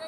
Go,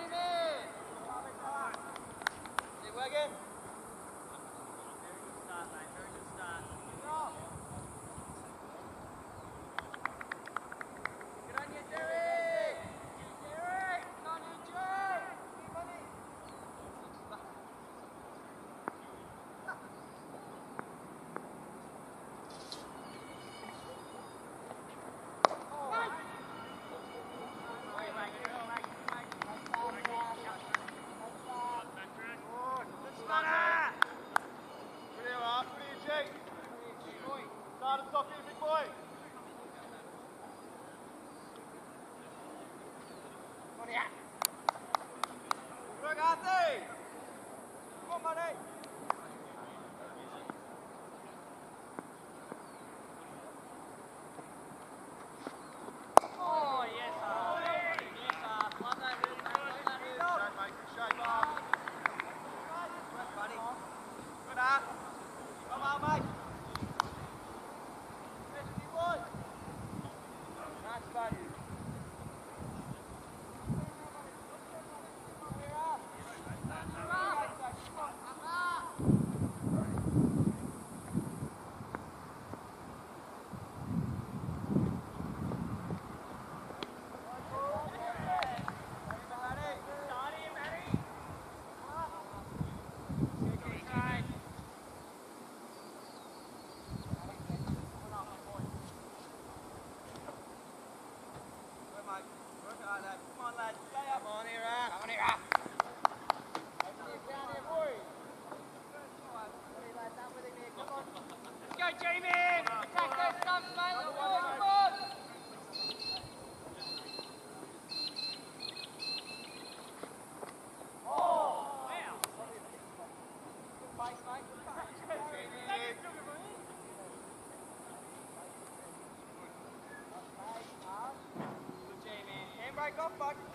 strike off, bud.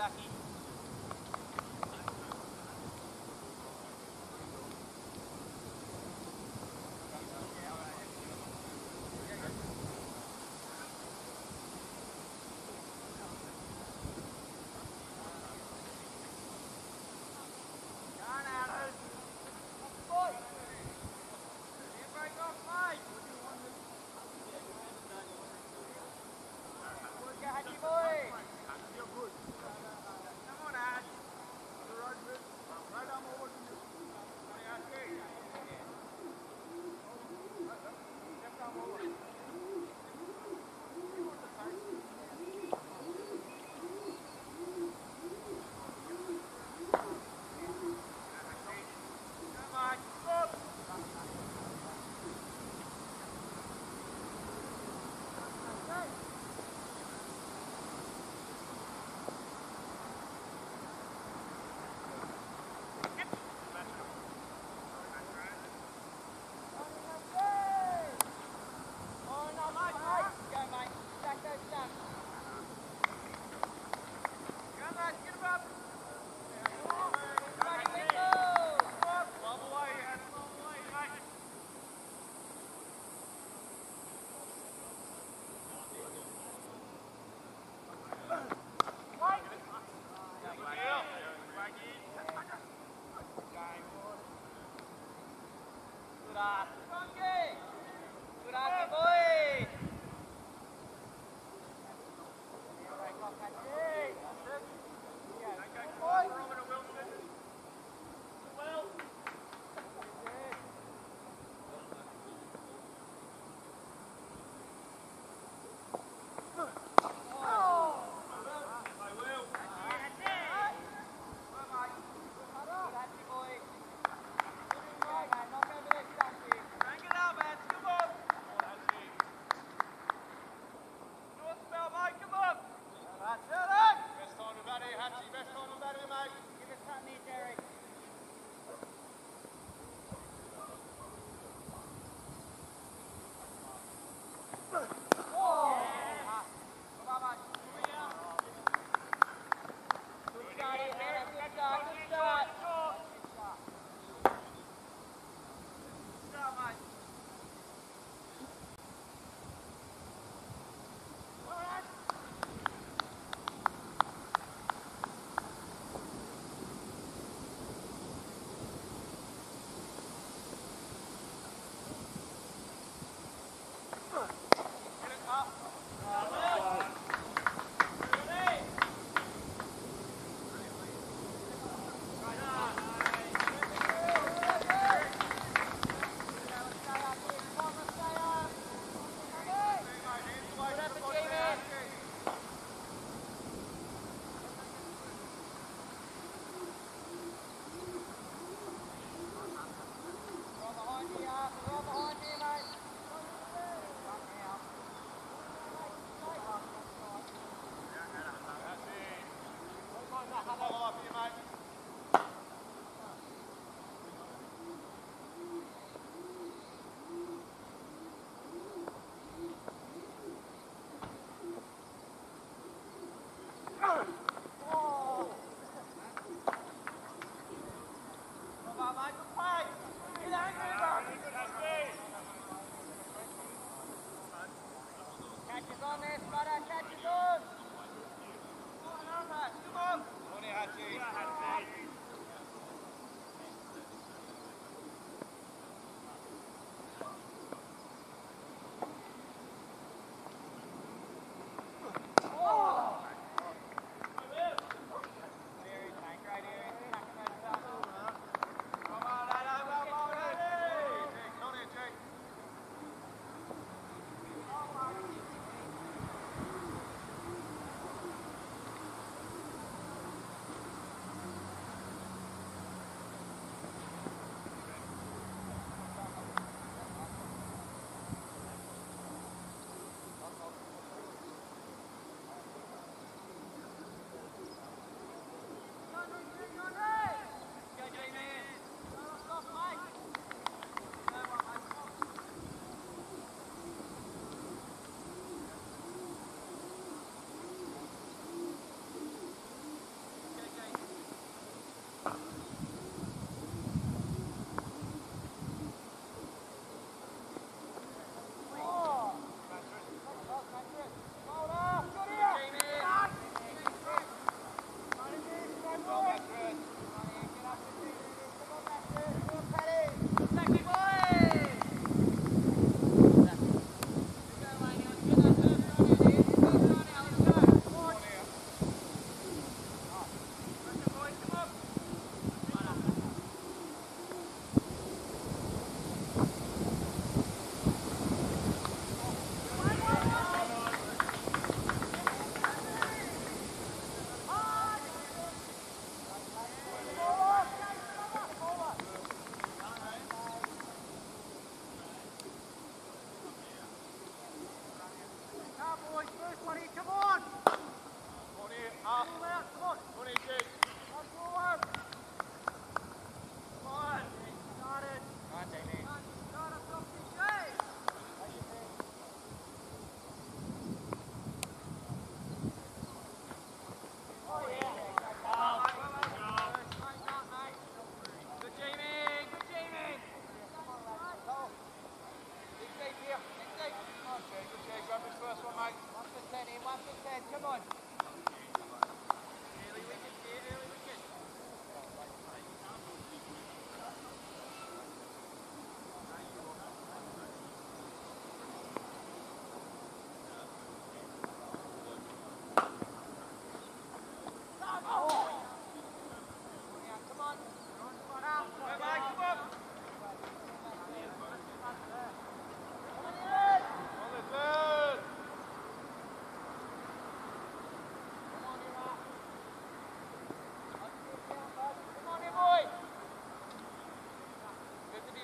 back in.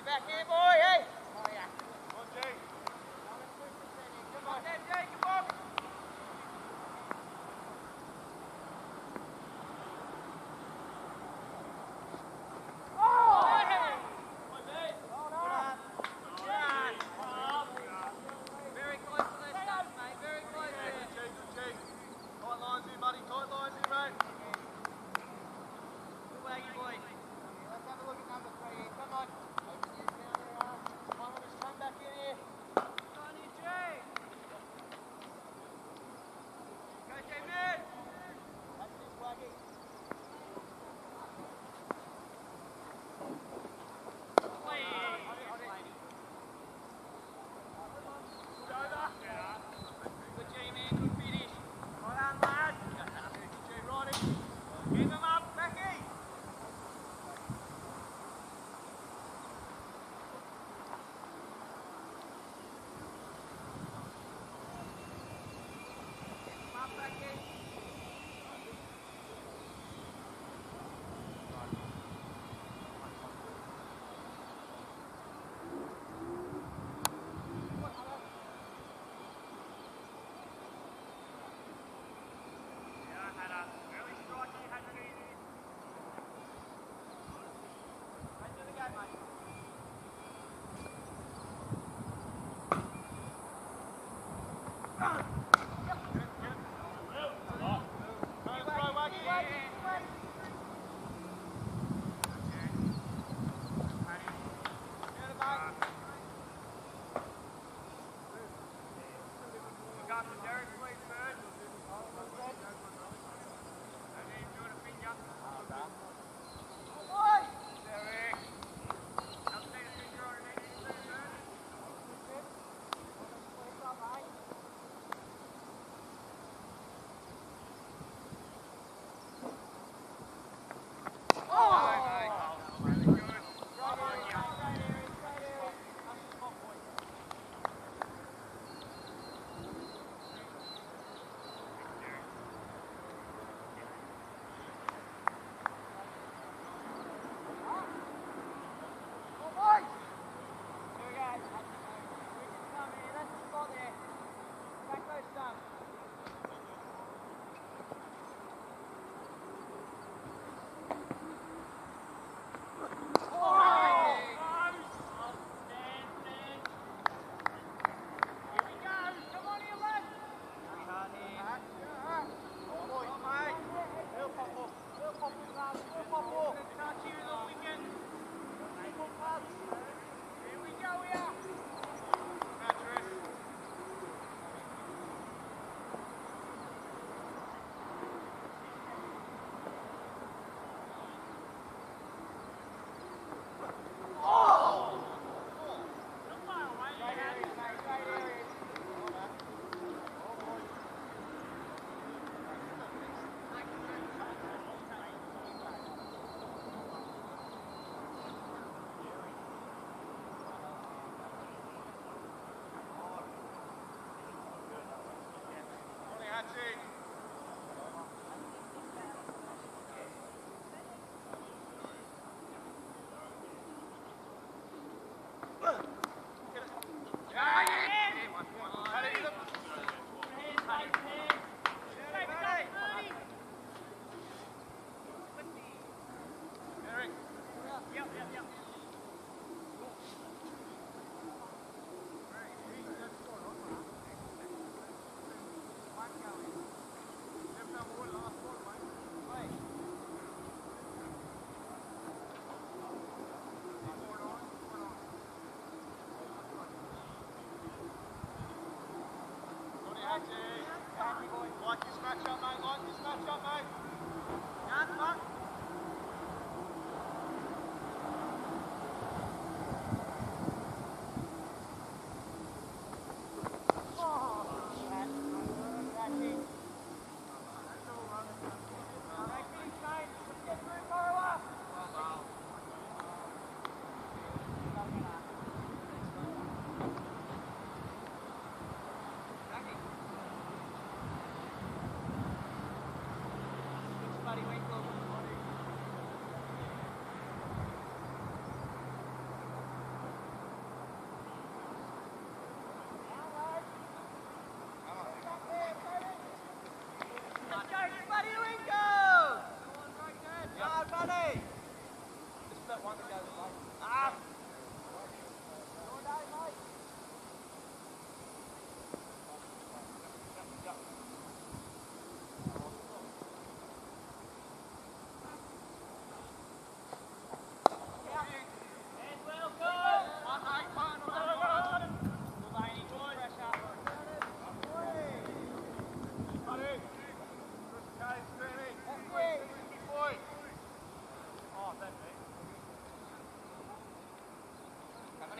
back here, boy. Hey. Catching. Happy boy. Like this match up, mate. Like this match up, mate. Now, fuck.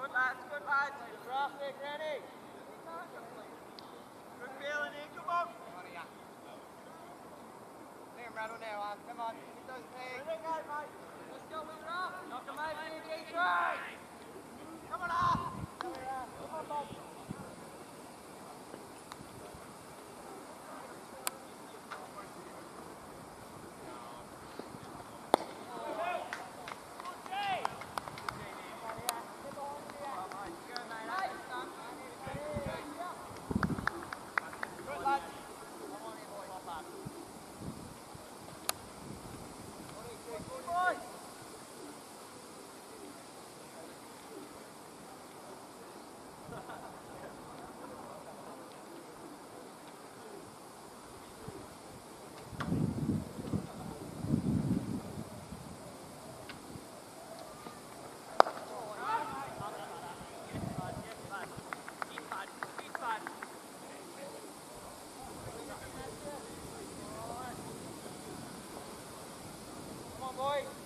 Good lads, good lads. Traffic ready. Good feeling here, come on. Let him rattle now, uh, come on, get those pegs. Let's go, move it up. Knock him over, DD, try. Come on up. Come on, Bob. Good lads. Come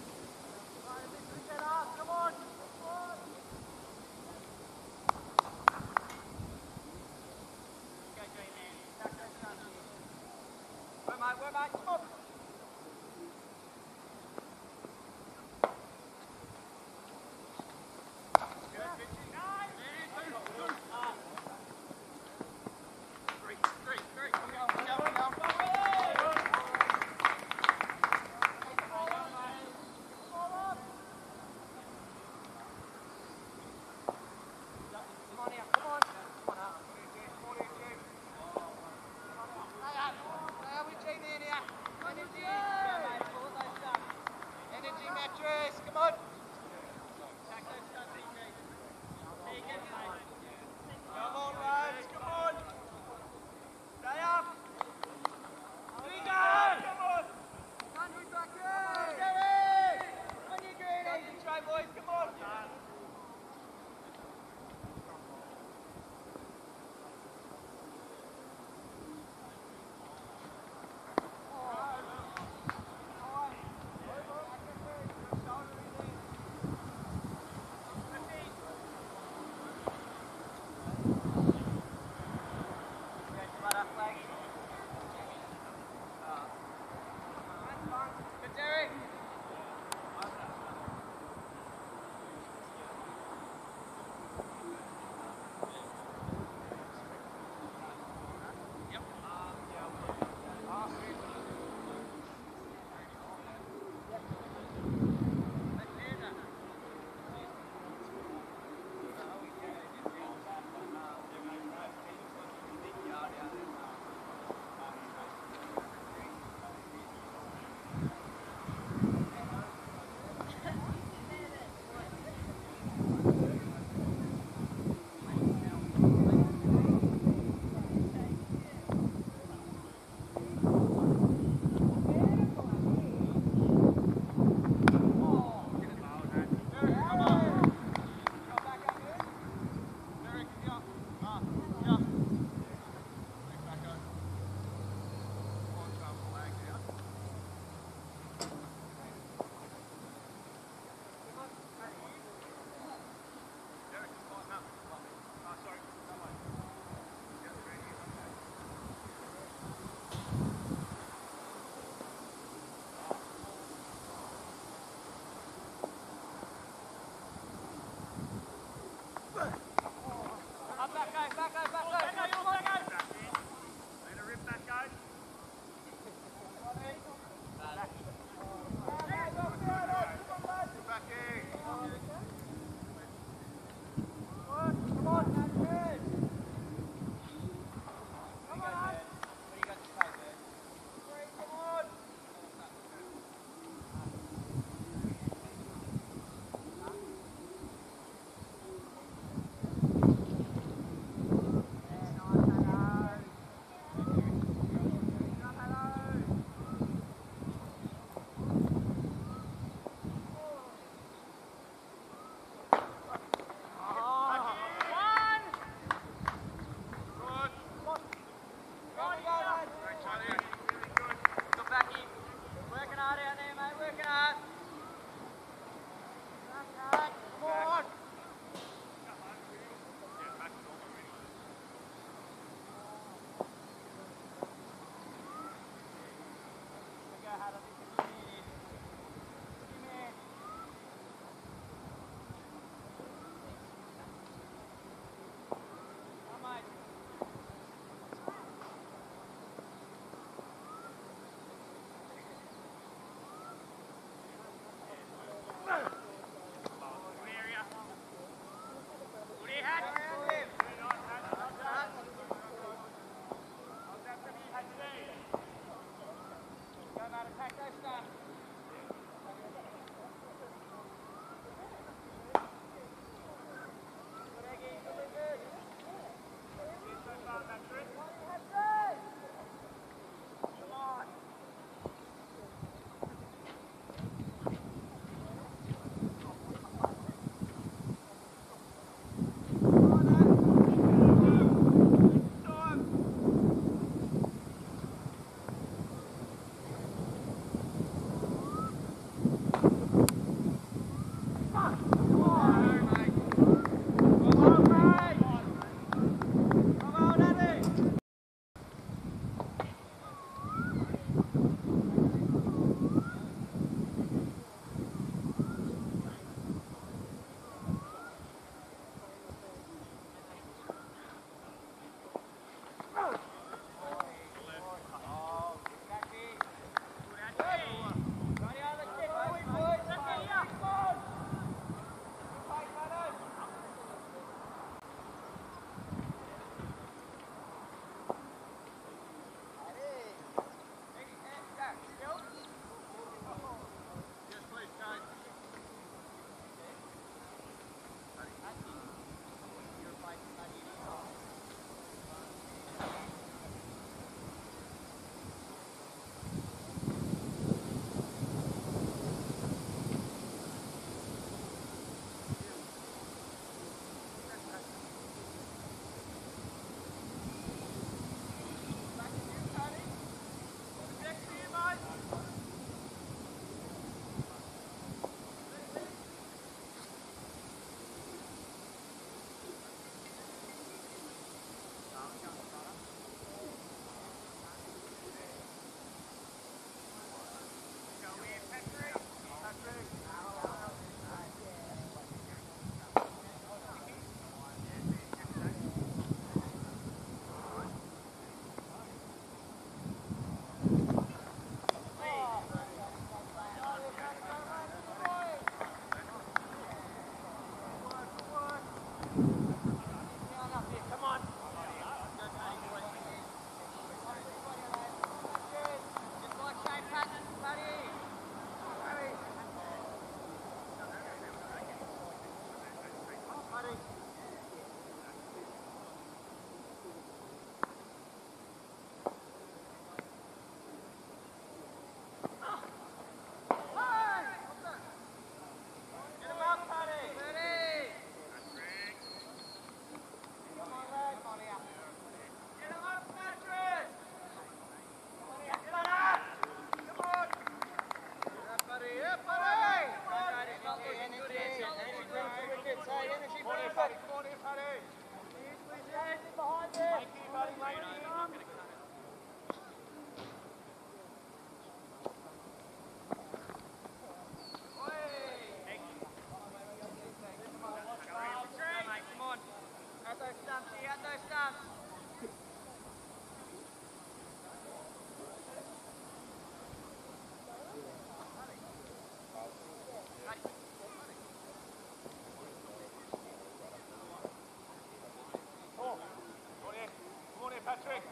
Patrick.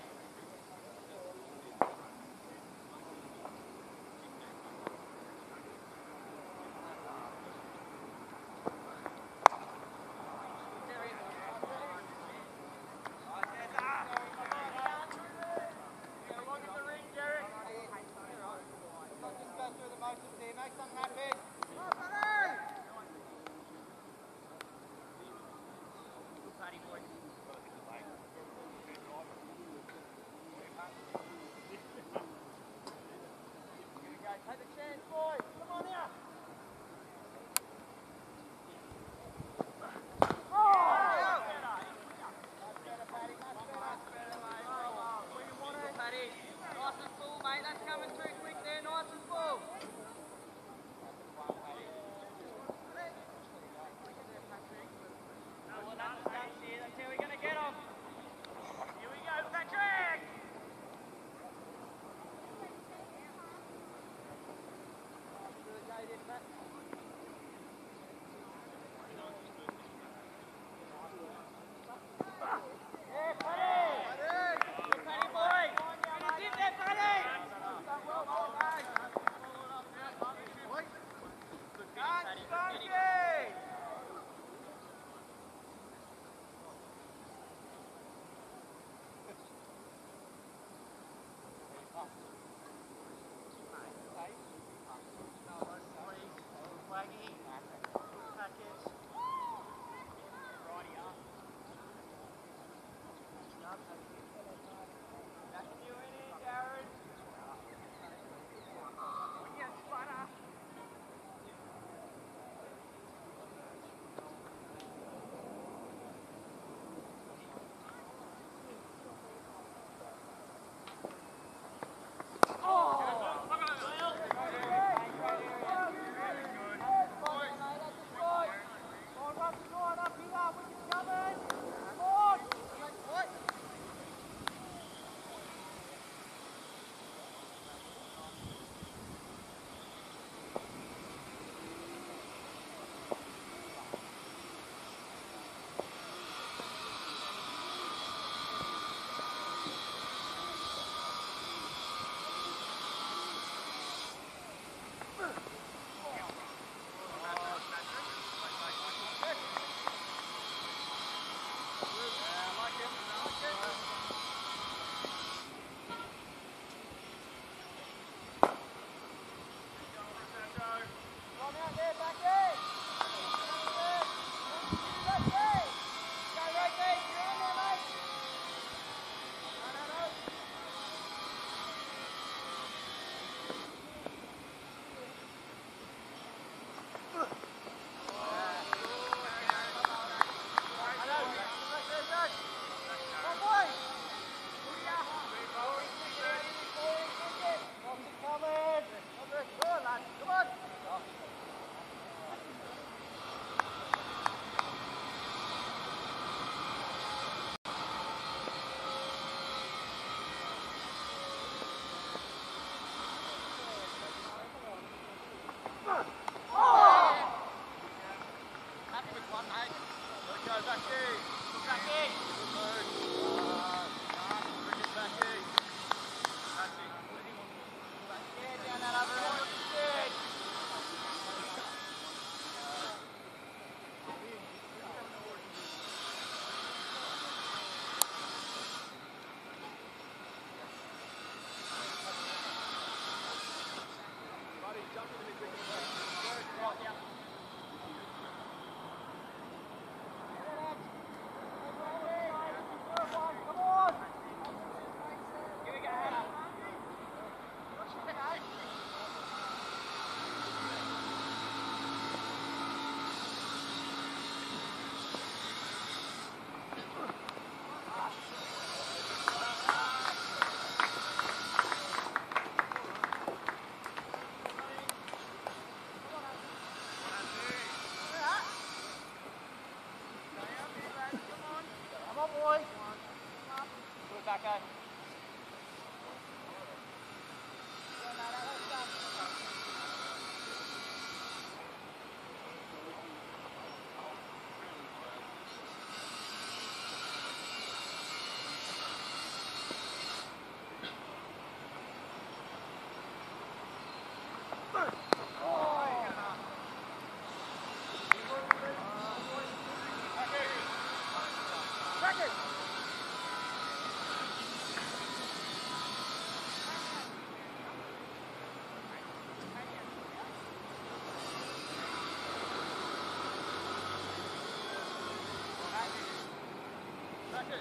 Well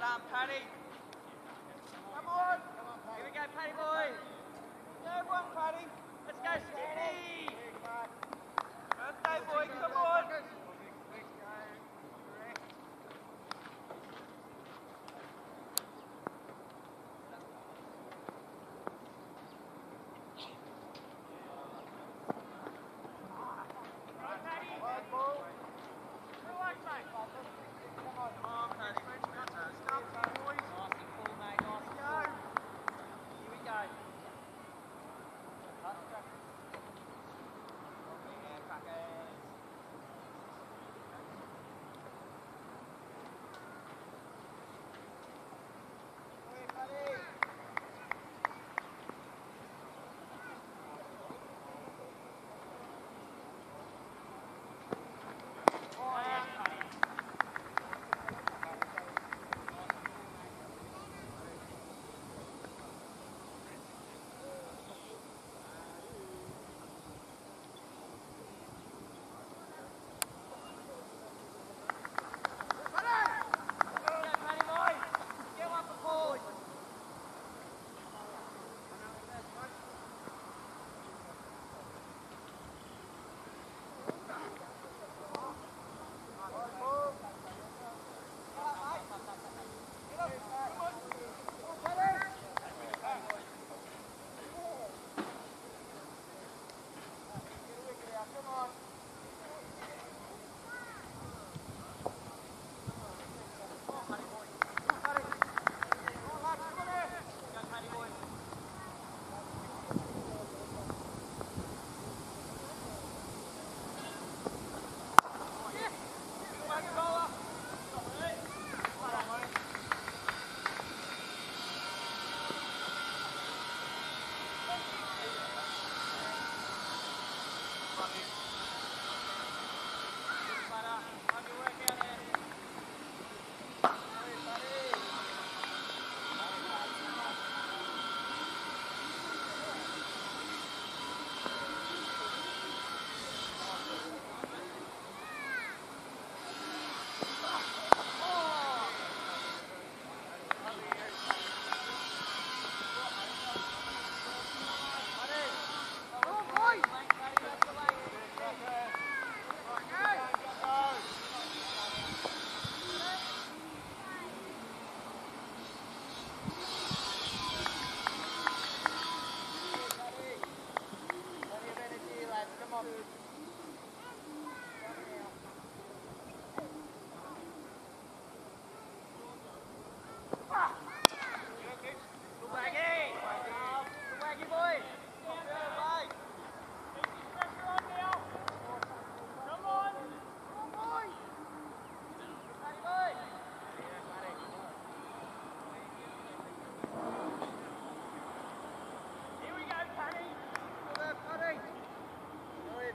done.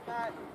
Bye.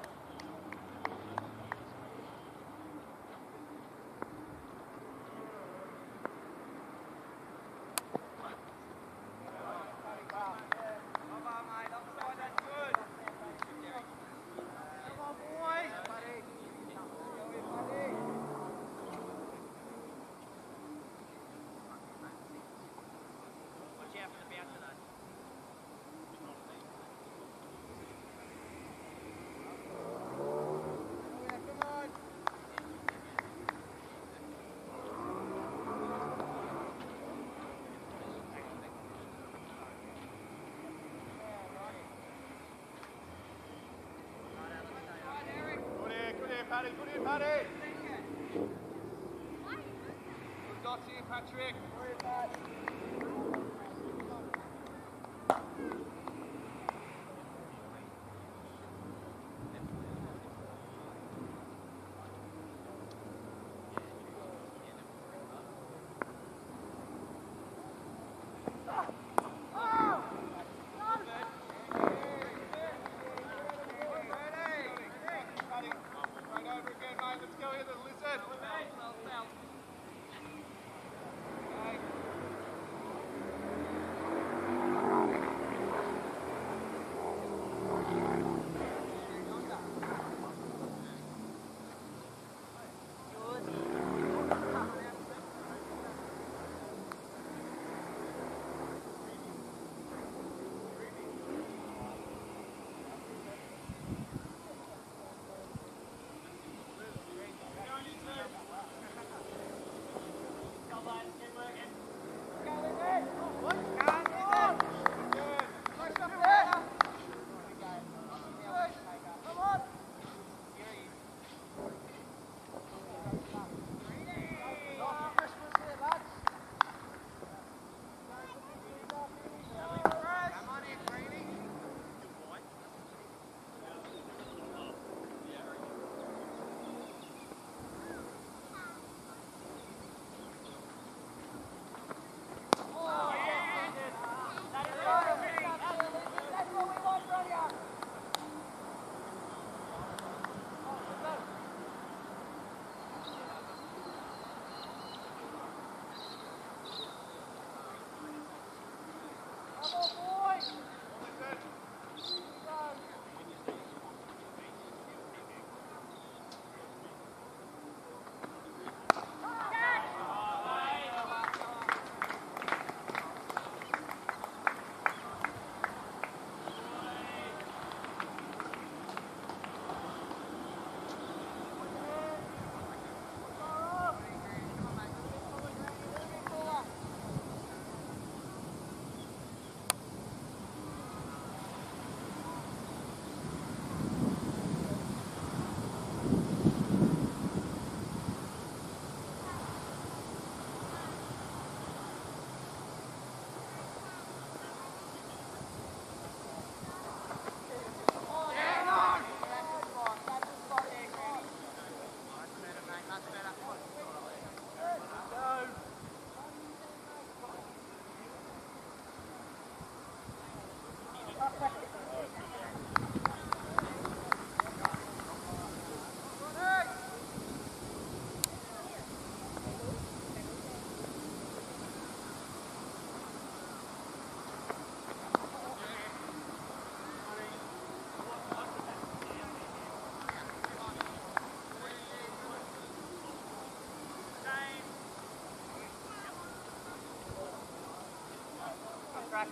Paddy. Good here, Patrick. Good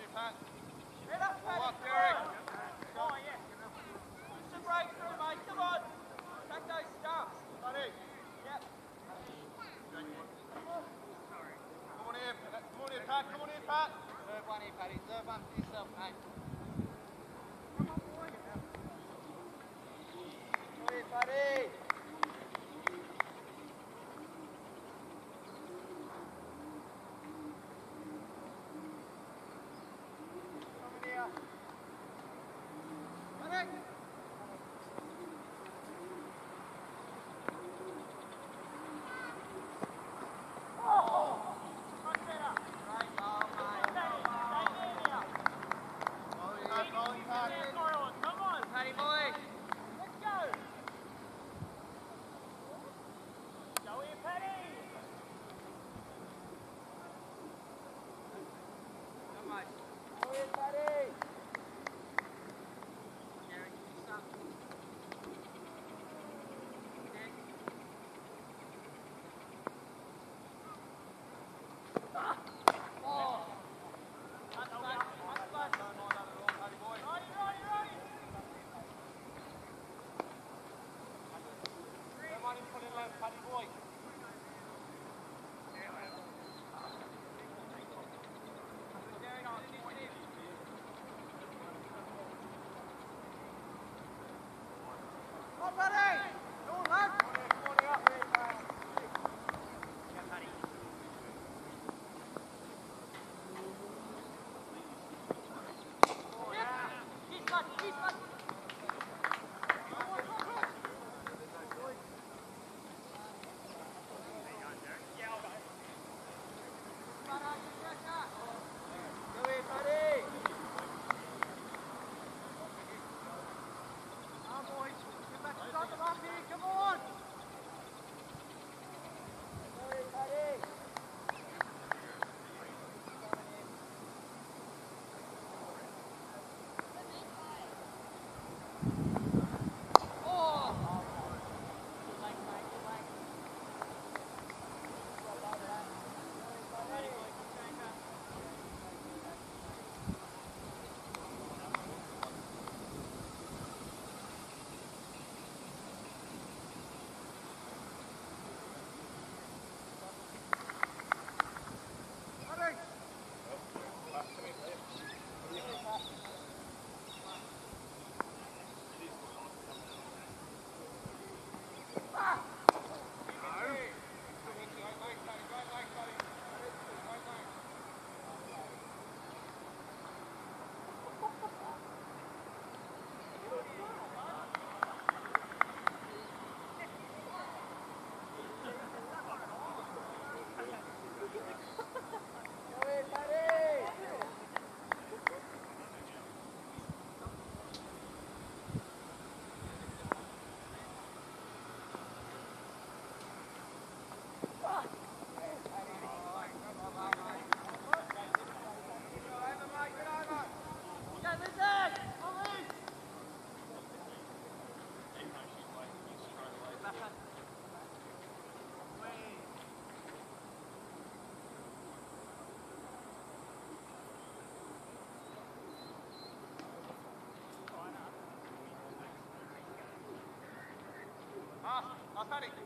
in, Pat. Go up, Derek. Paddy. Come on in. Come on in, Pat. Come on in, Pat. Third one in, Paddy. Third one Keep up! On,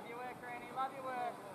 Love your work, Granny. Love your work.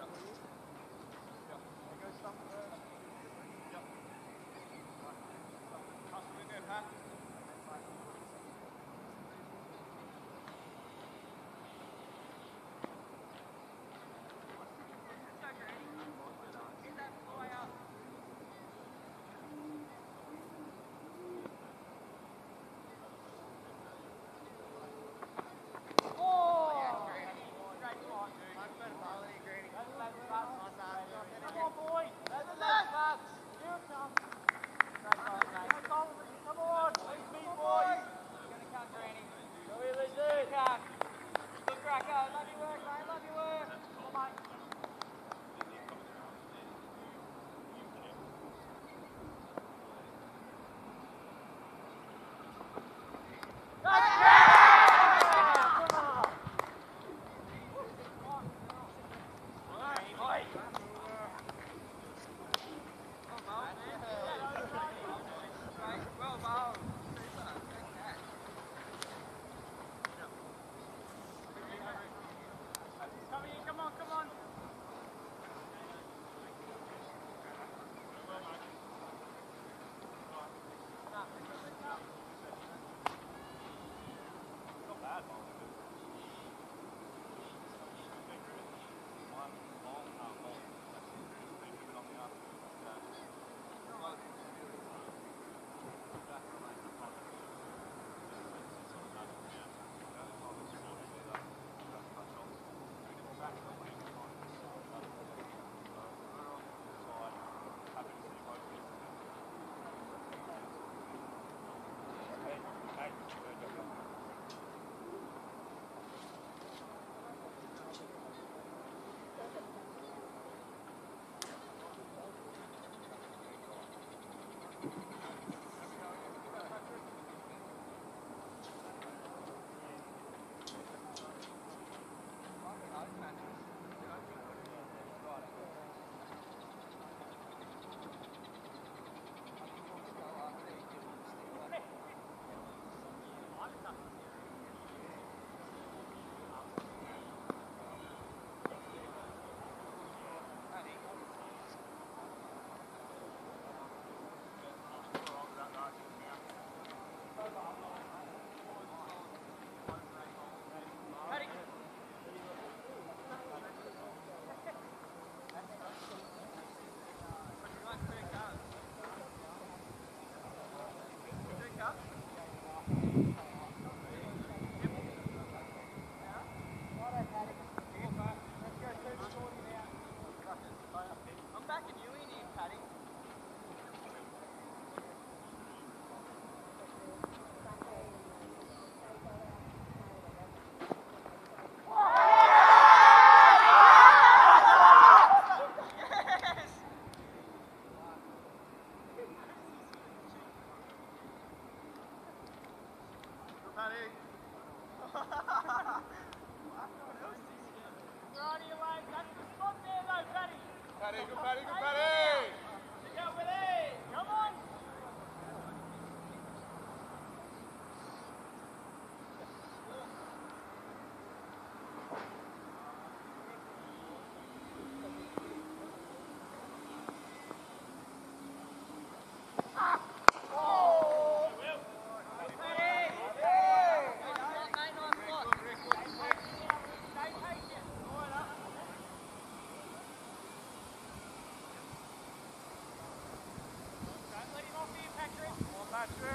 That's it.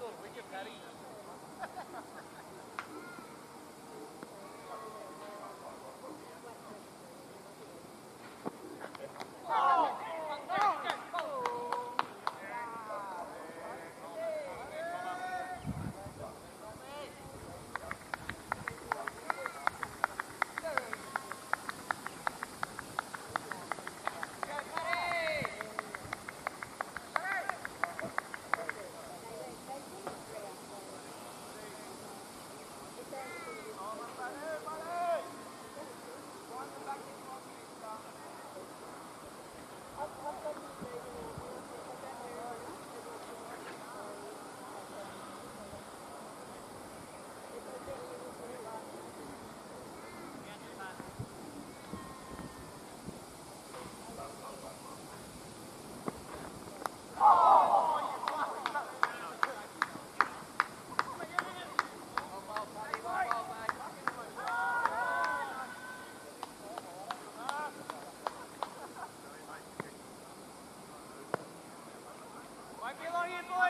Sir, wicket carry Get along in, boy?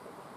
Спасибо.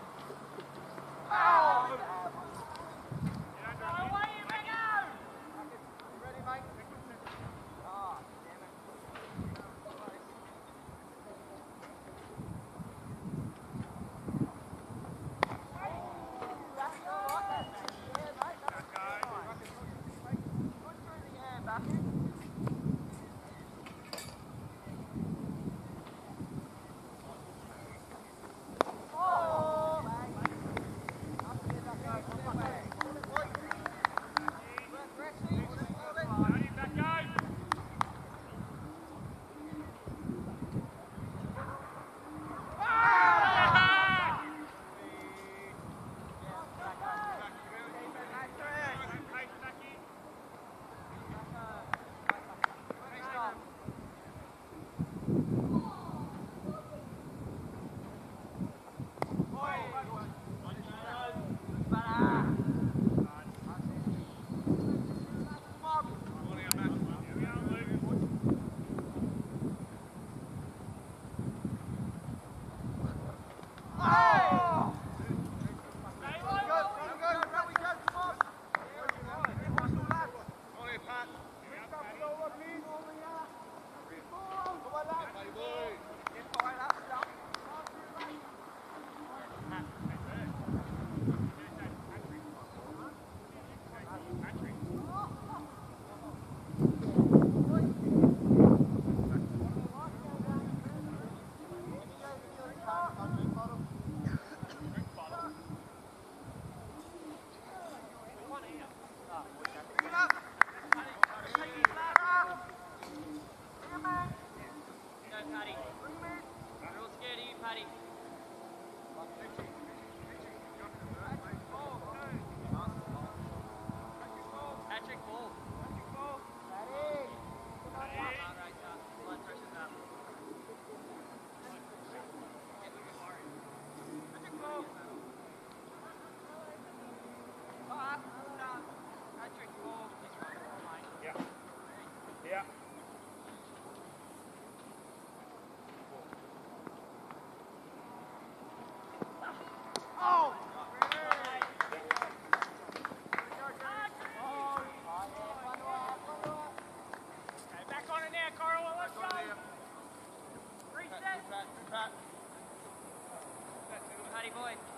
Paddy boy.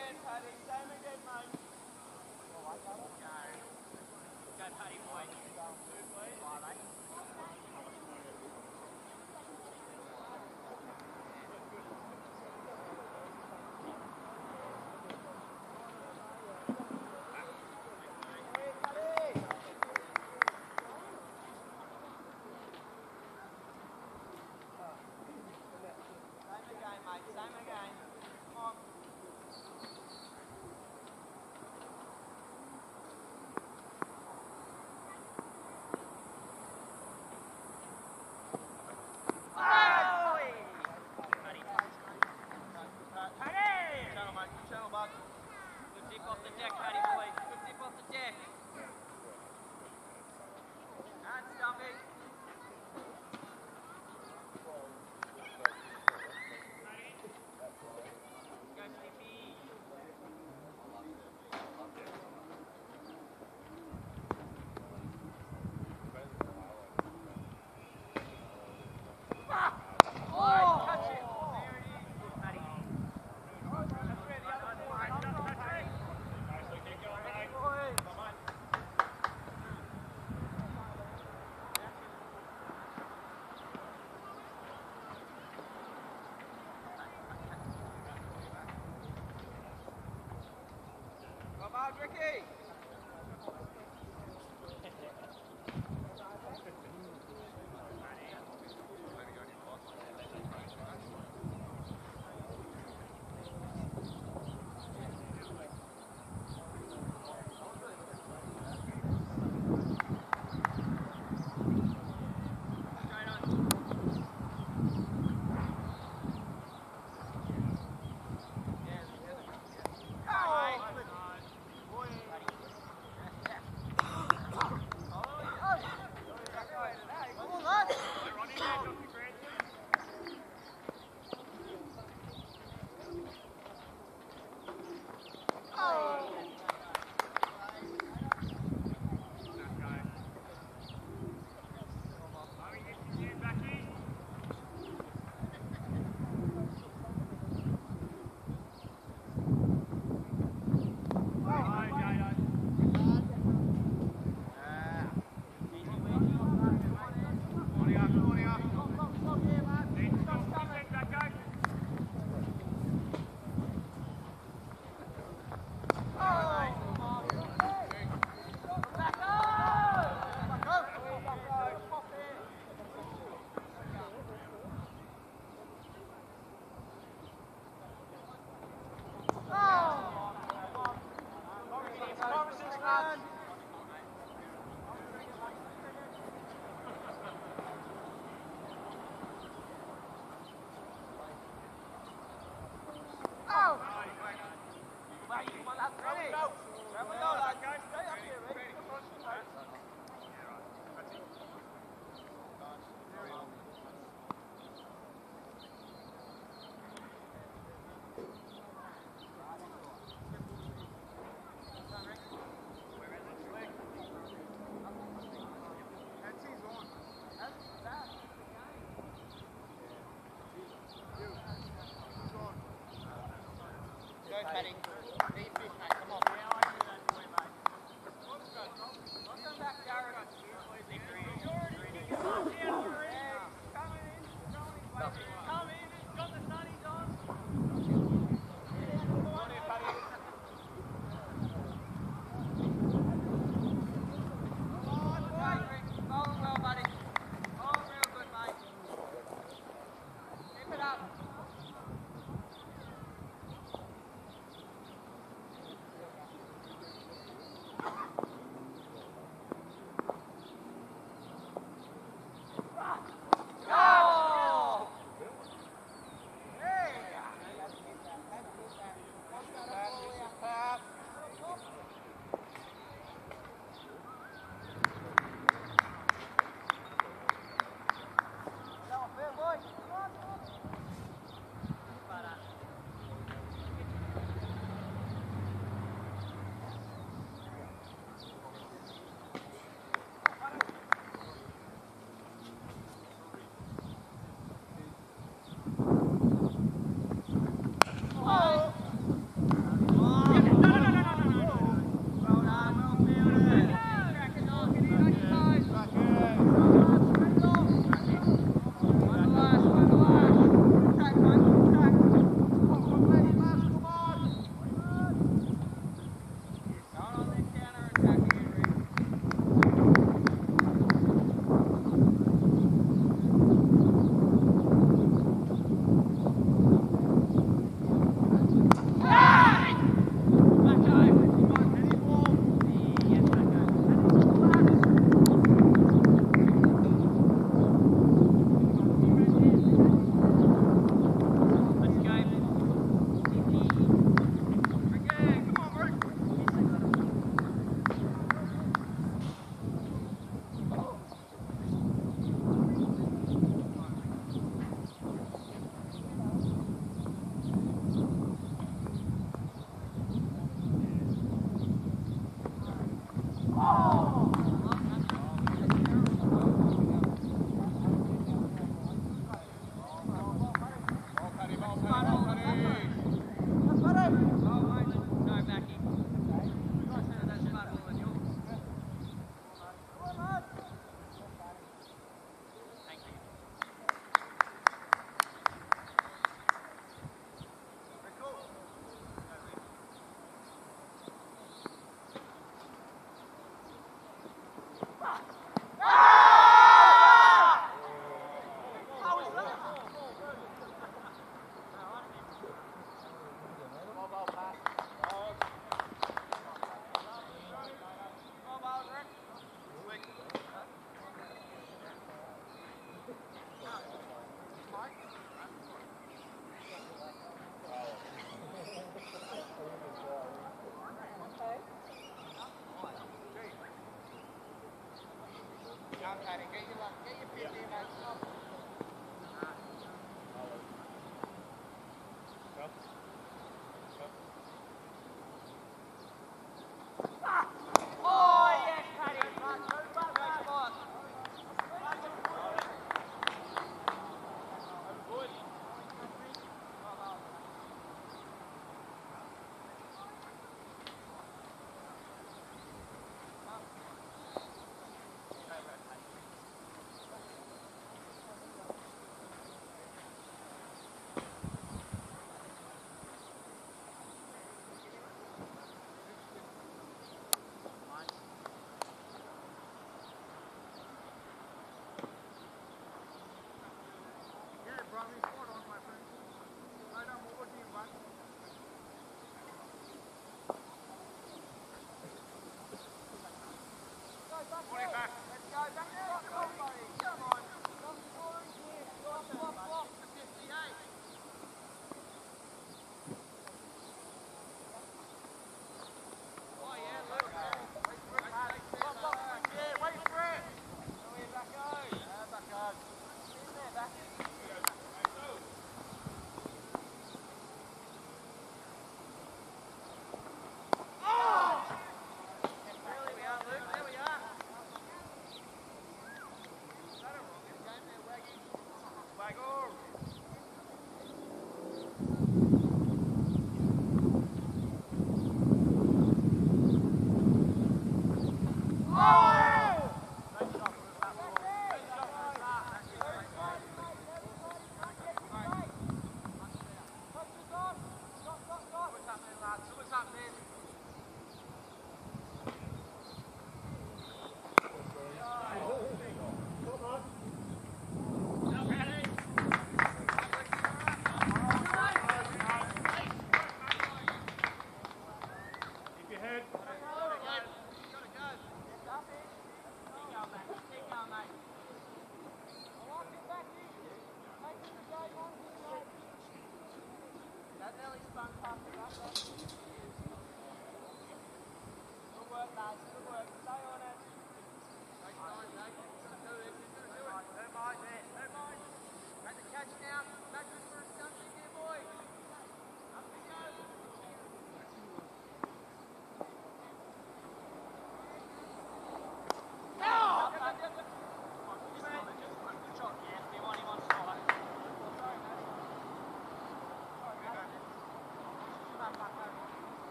Time again, Paddy. Time again, man. Same again, mate. Same again. Come on. Channel, mate. Good channel, bud. Good dip off the deck, Paddy boy. Good dip off the deck. And Stumpy. Go Snippy. Oh, catch it. There it is. Good, Paddy. That's where the other ball is. Paddy boy. Come Go, Paddy.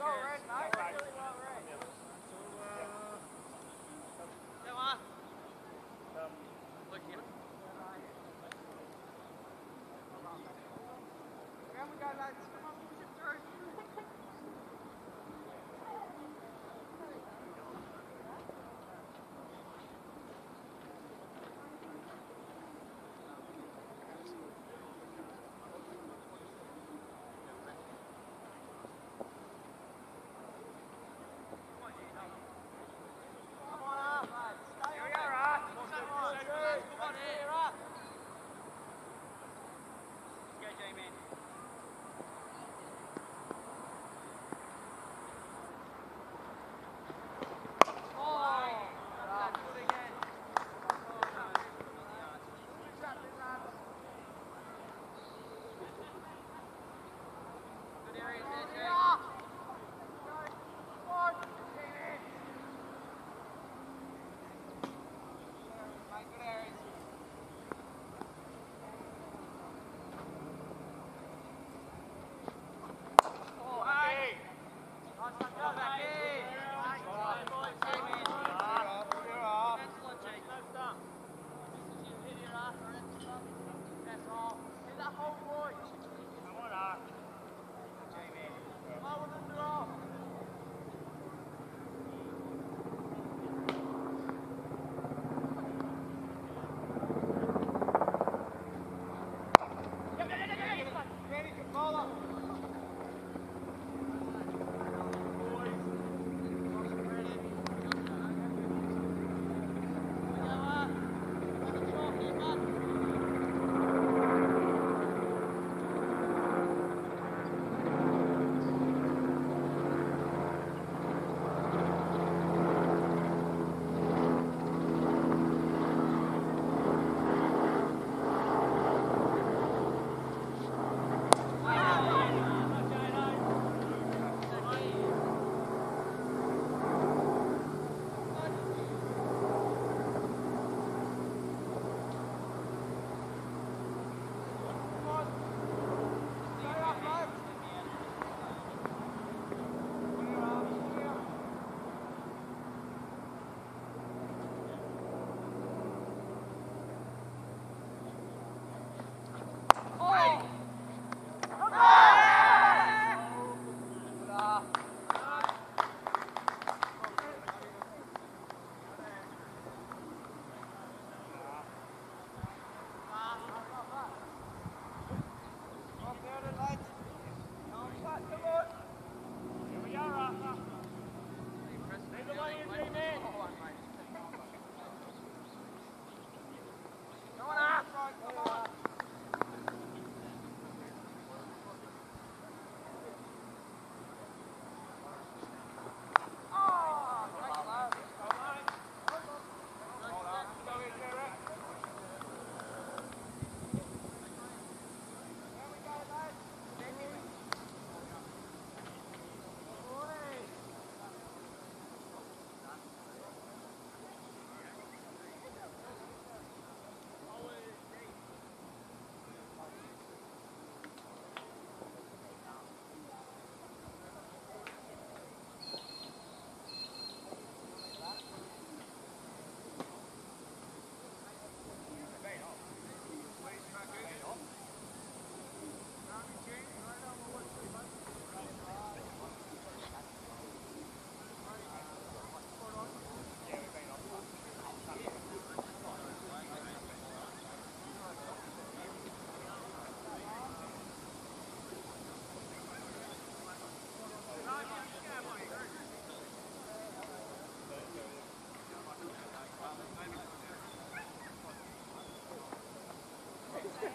Go, right?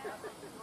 happened.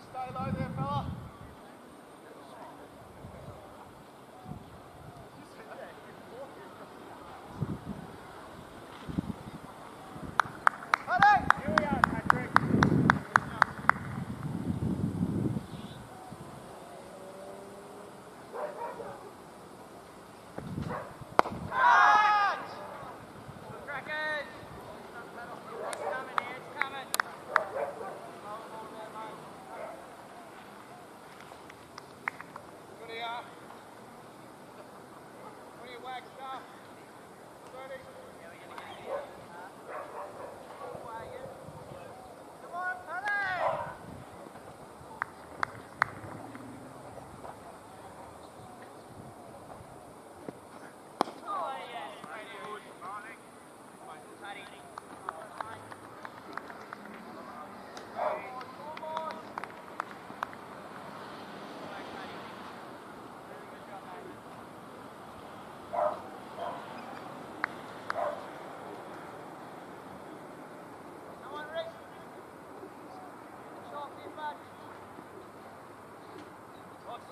stay low there.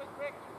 quick, quick.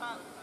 パ。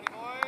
Johnny boy.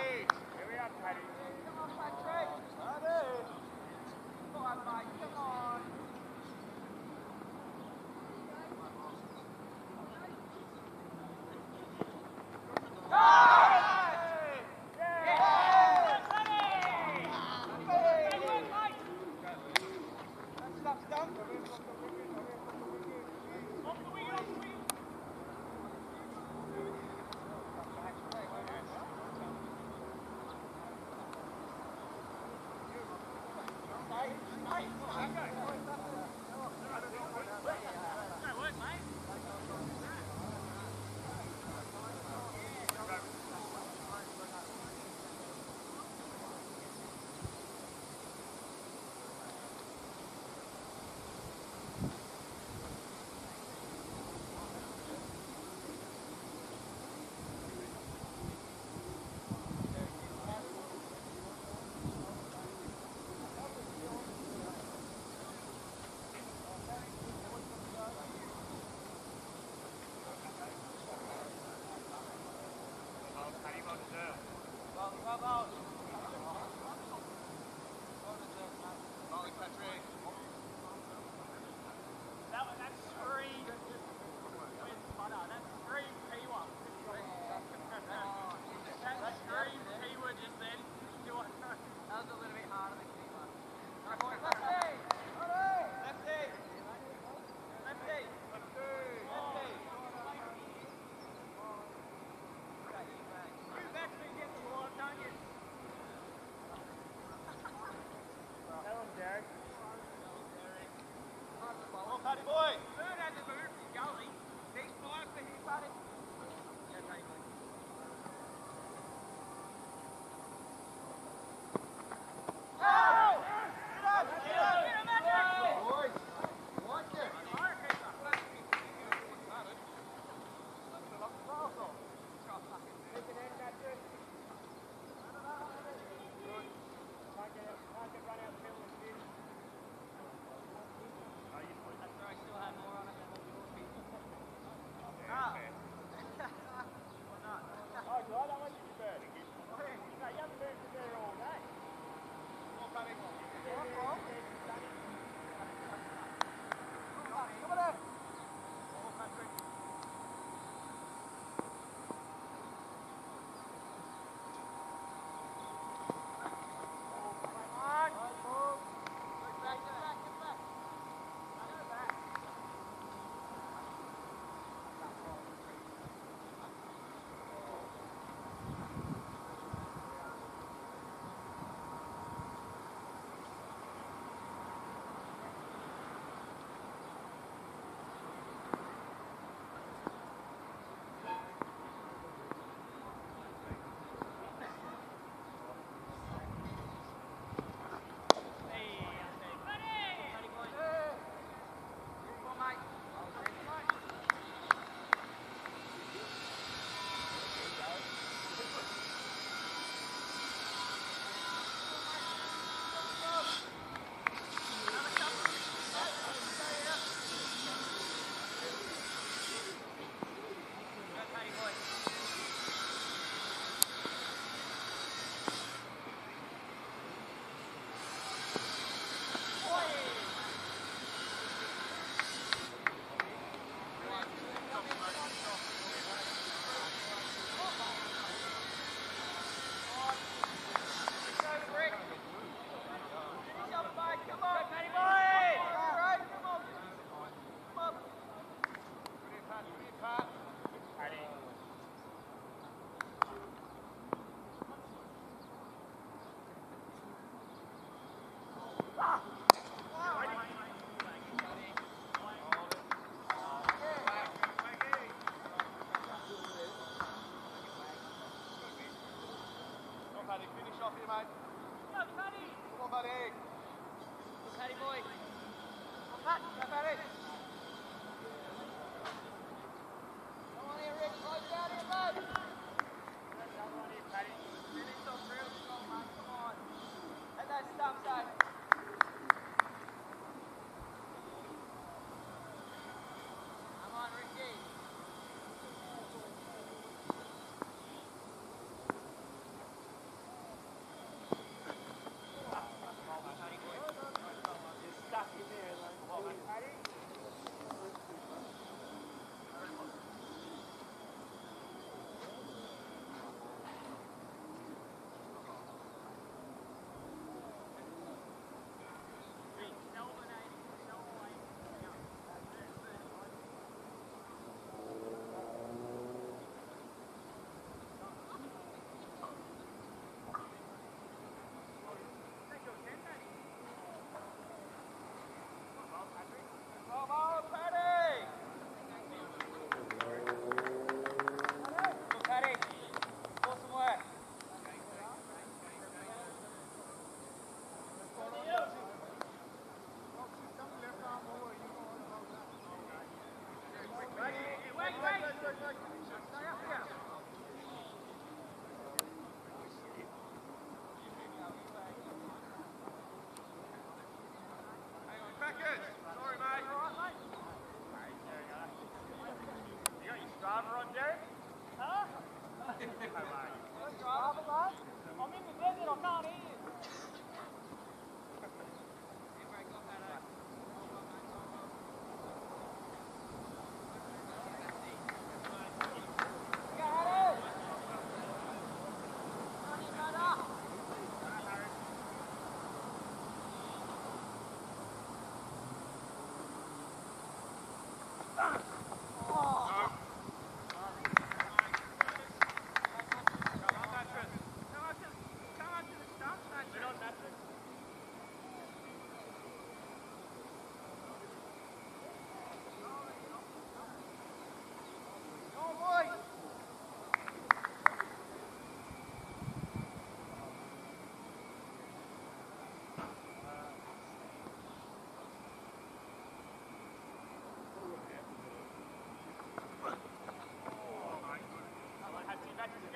Buddy. Finish off here, mate. Go, Paddy. Come on. Paddy boy. Go, Paddy. Come on here, Rick. Close down here, bud. That's one here, Paddy. Finish off real strong, mate. Come on. At that stump side.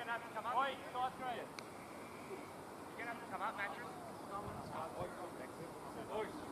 Gonna have to come up. Oi, side three. You're gonna have to come up, mattress. Crackers.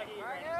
Go,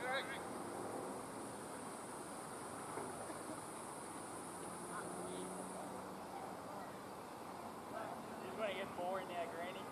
It's going to get boring now, Granny.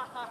ha ha.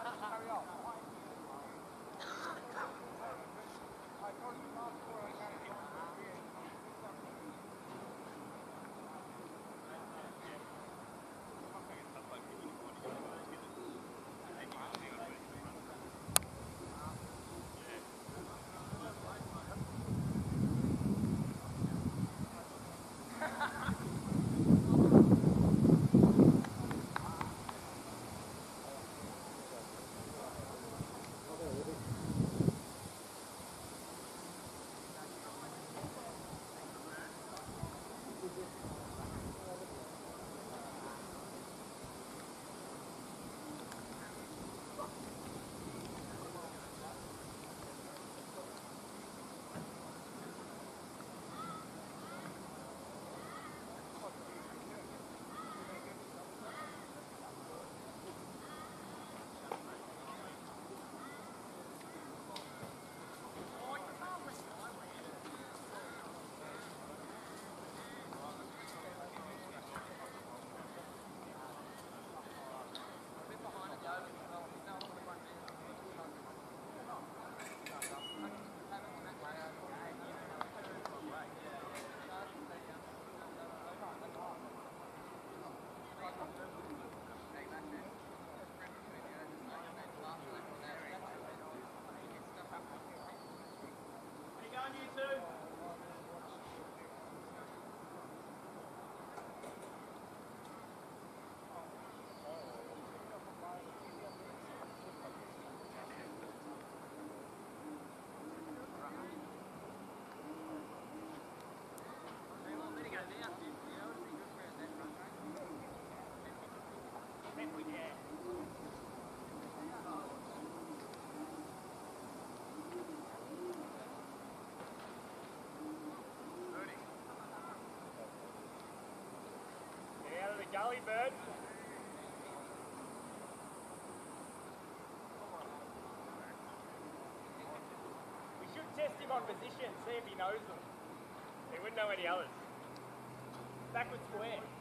Yeah. Jolly bird. We should test him on position, see if he knows them. He wouldn't know any others. Backward square.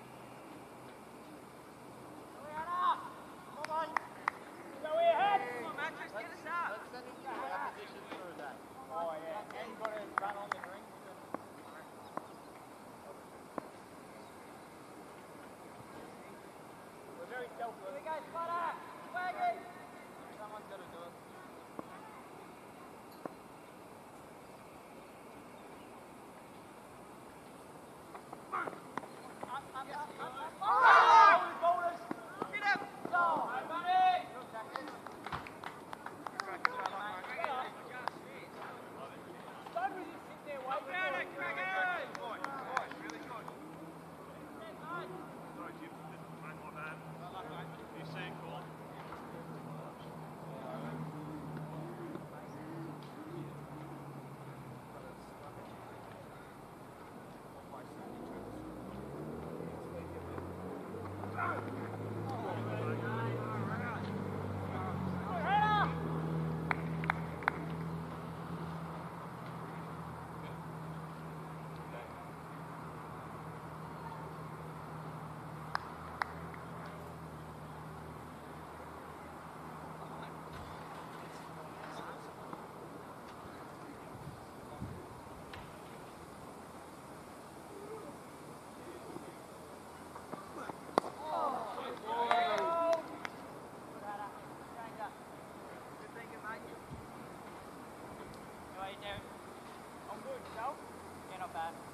that.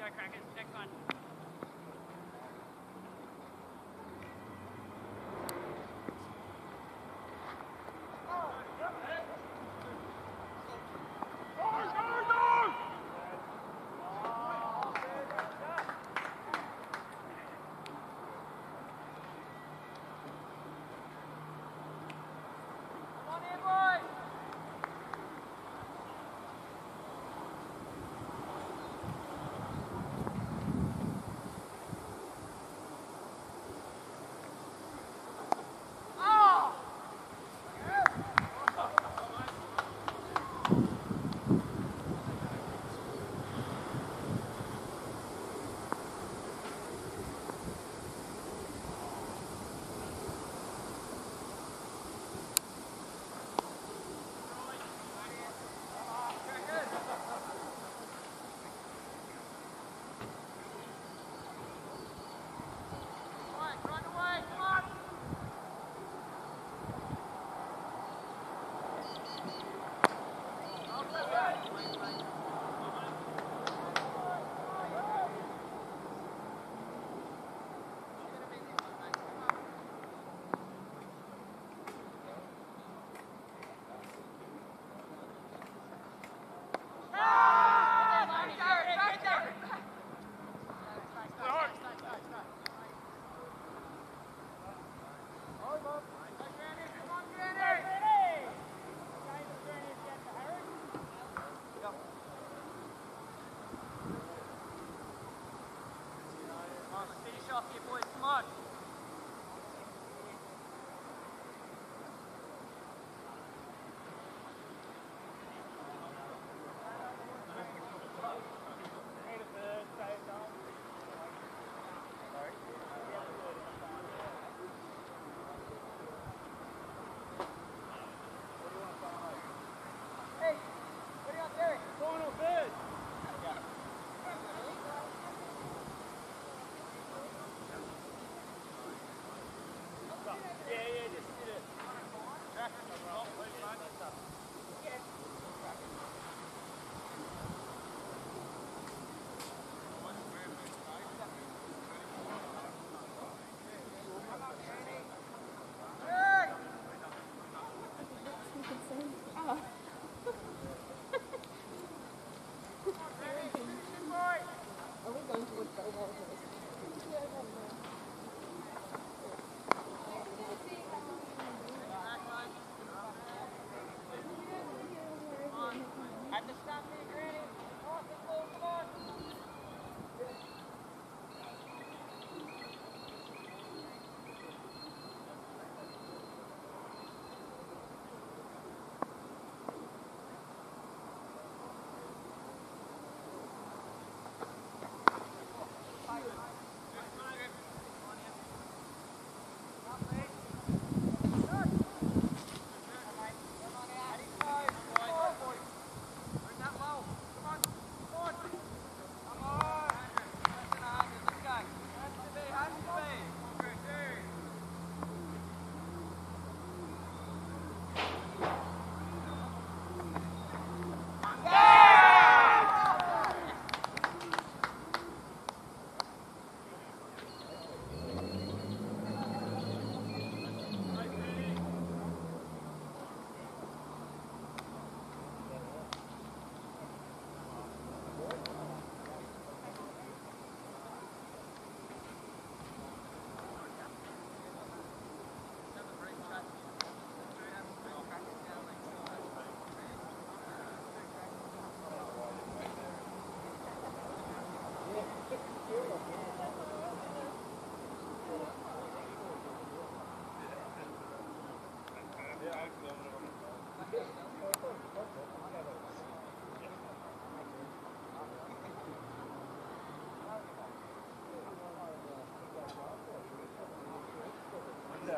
Go, Crackers. Next one. off your boy. Yeah, yeah, just do the tractor.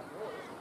that voice.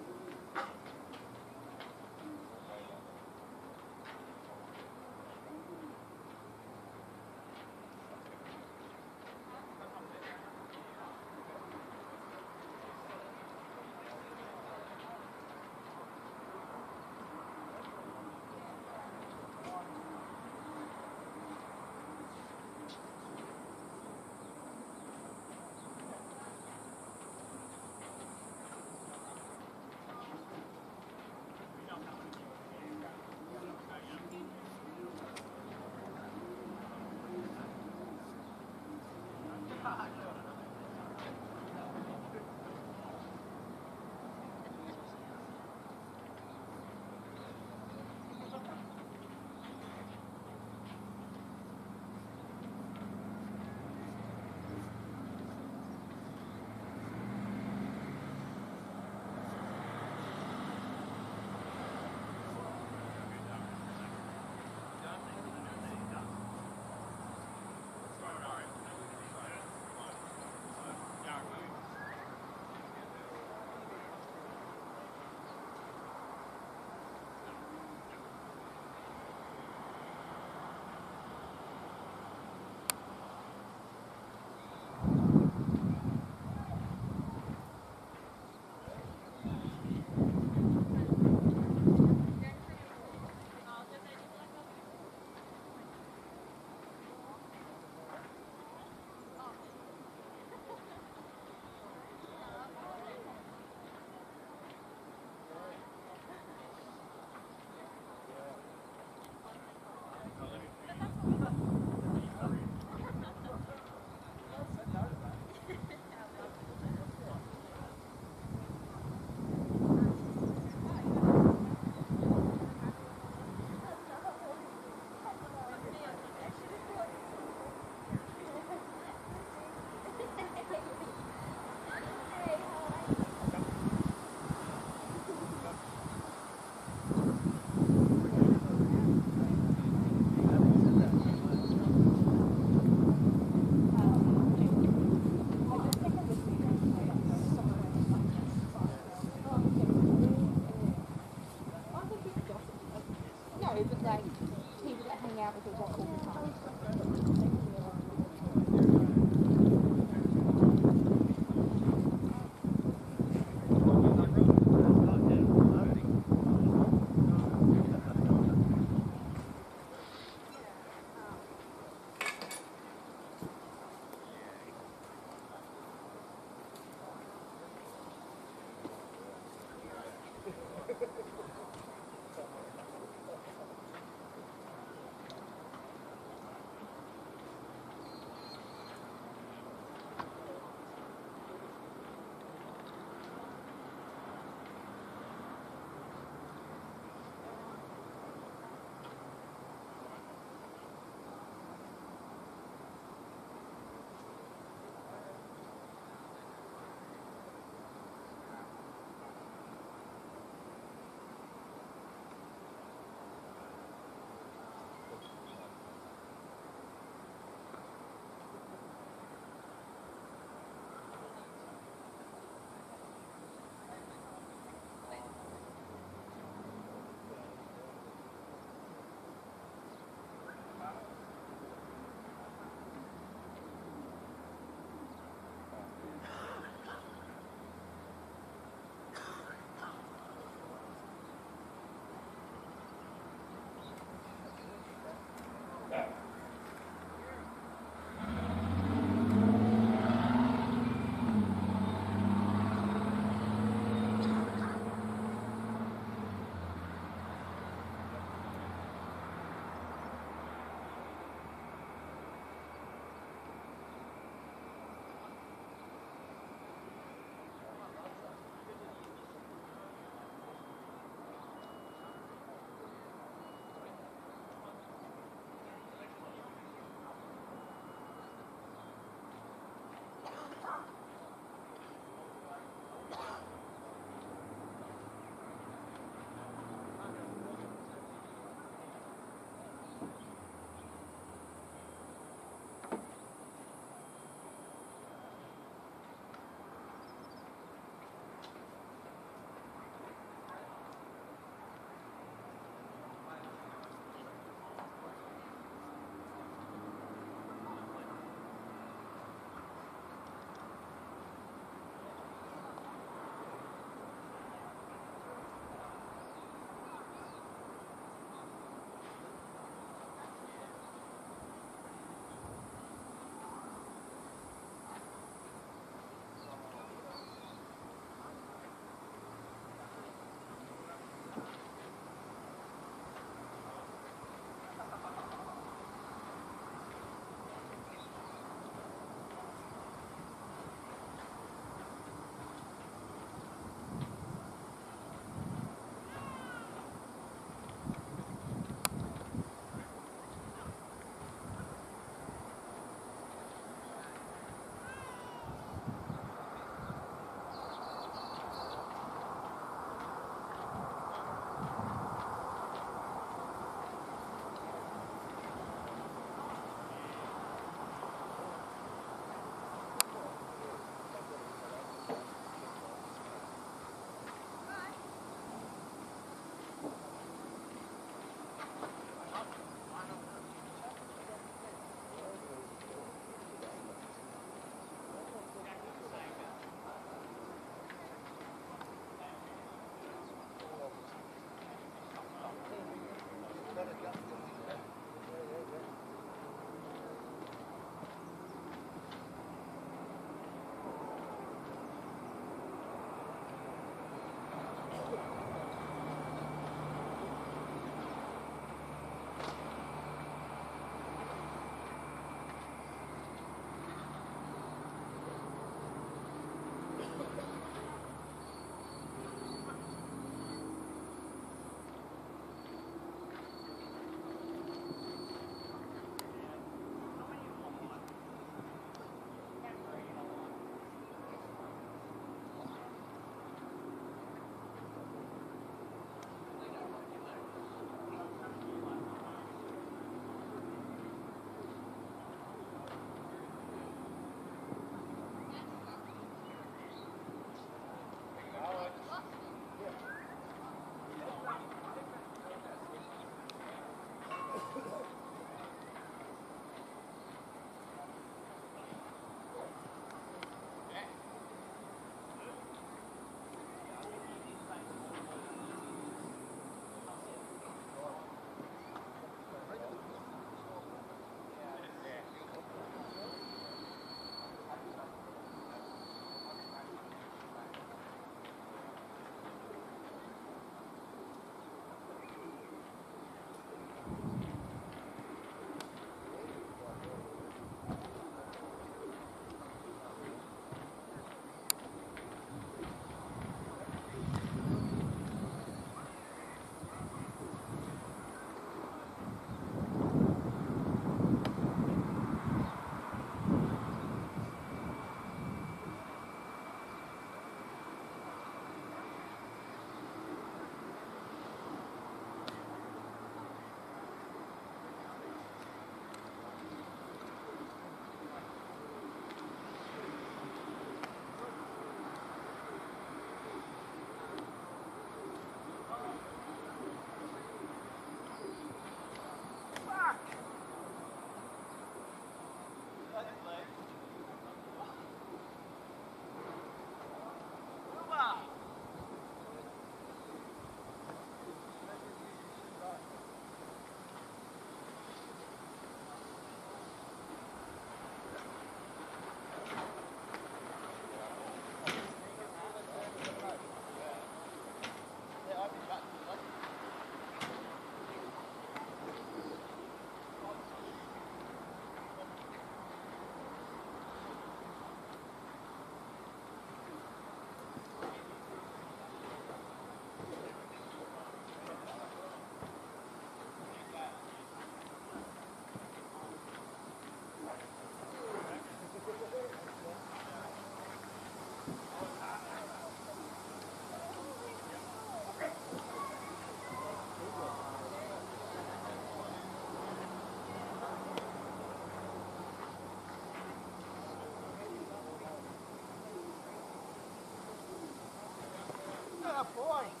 Boy.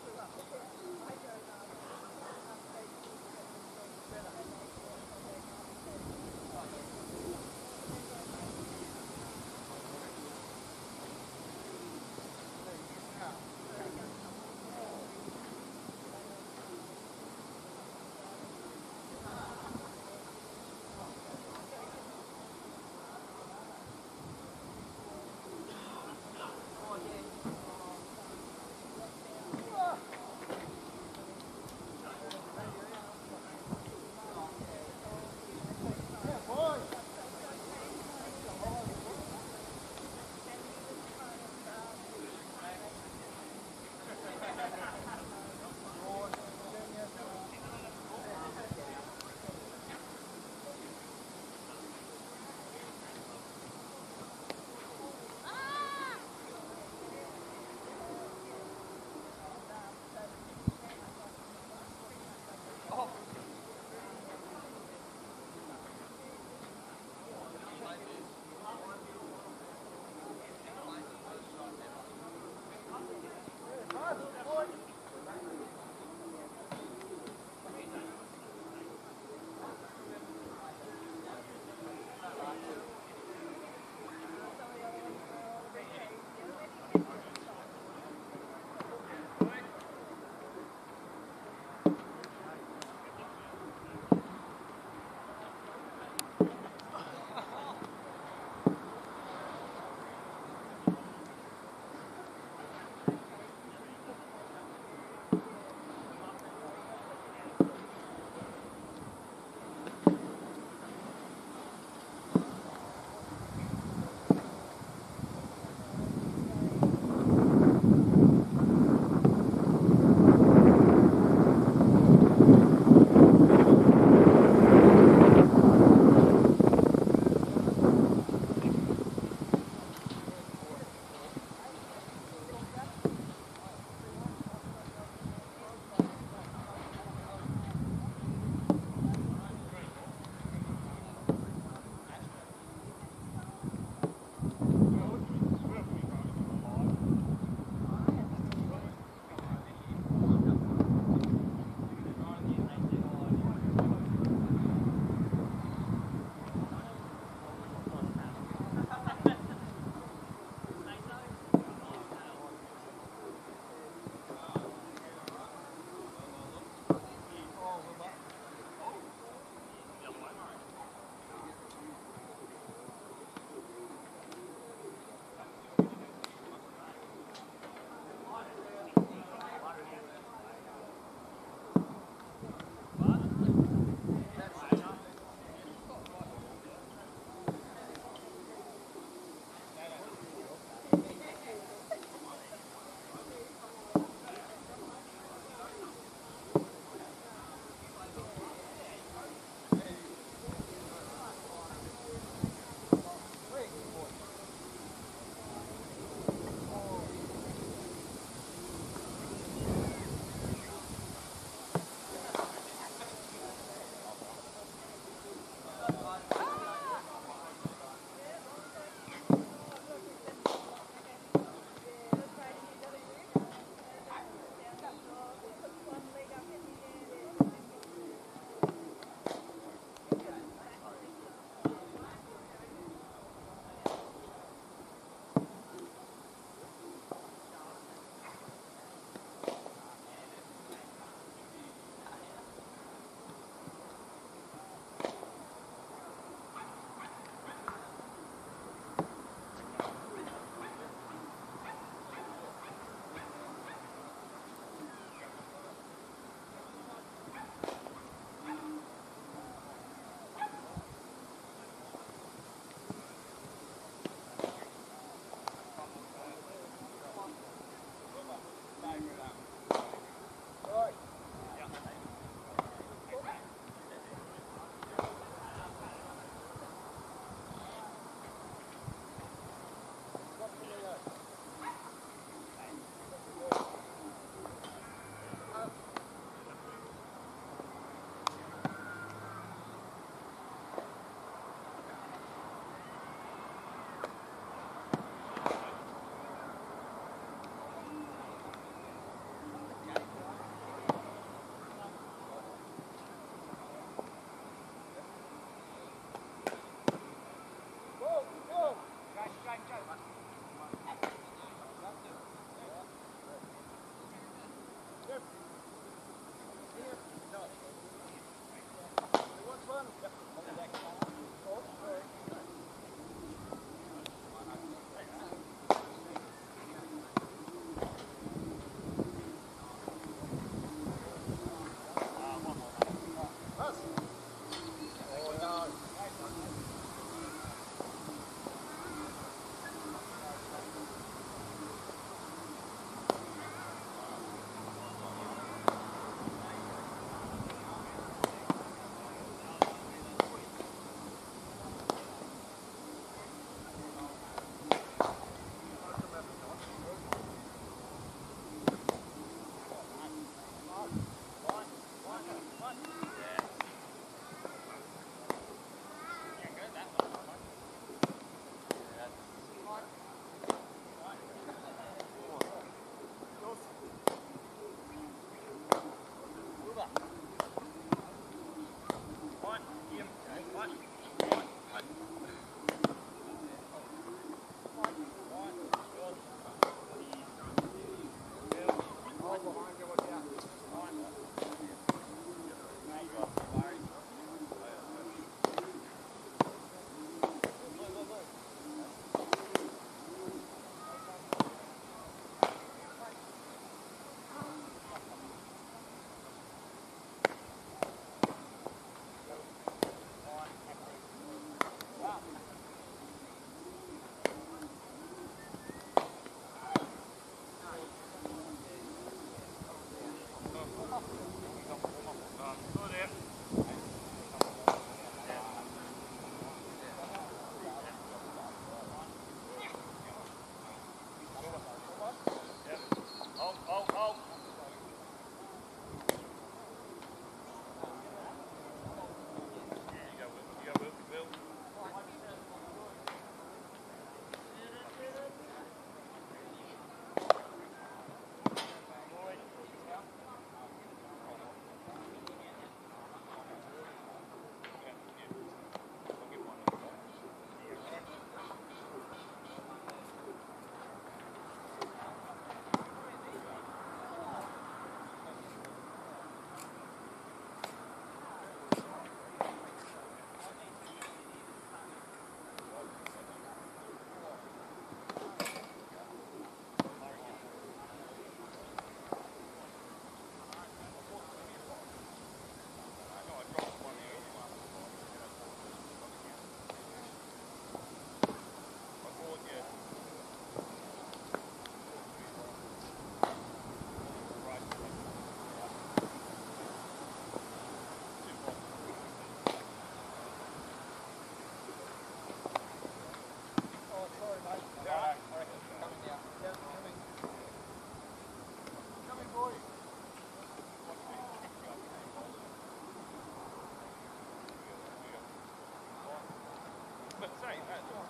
right.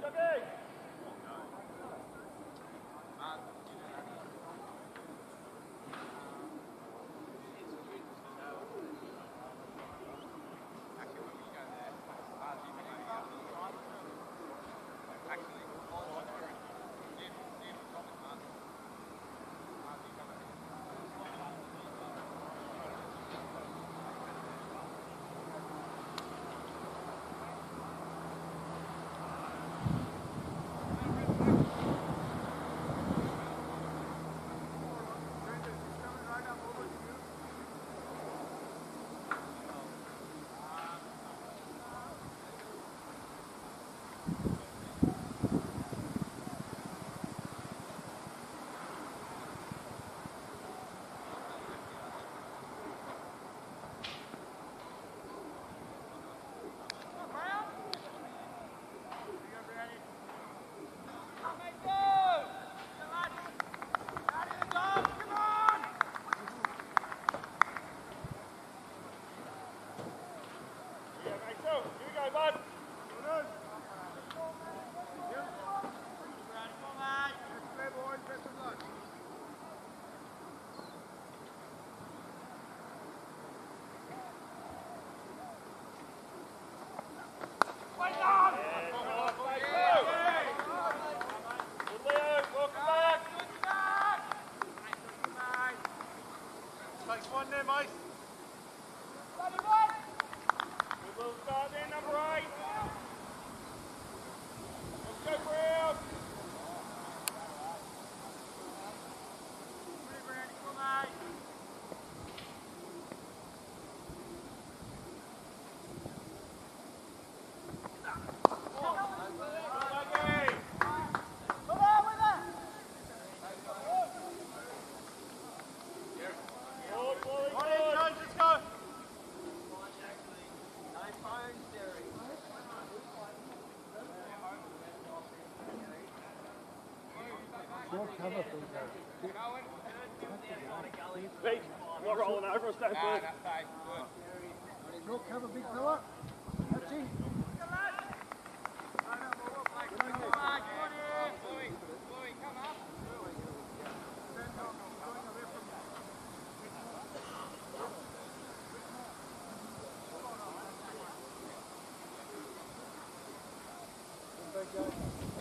Jogging! them, mate. Cover from Pete, not rolling over don't Nah, fine. Good. Short cover, big fella. That's it. Come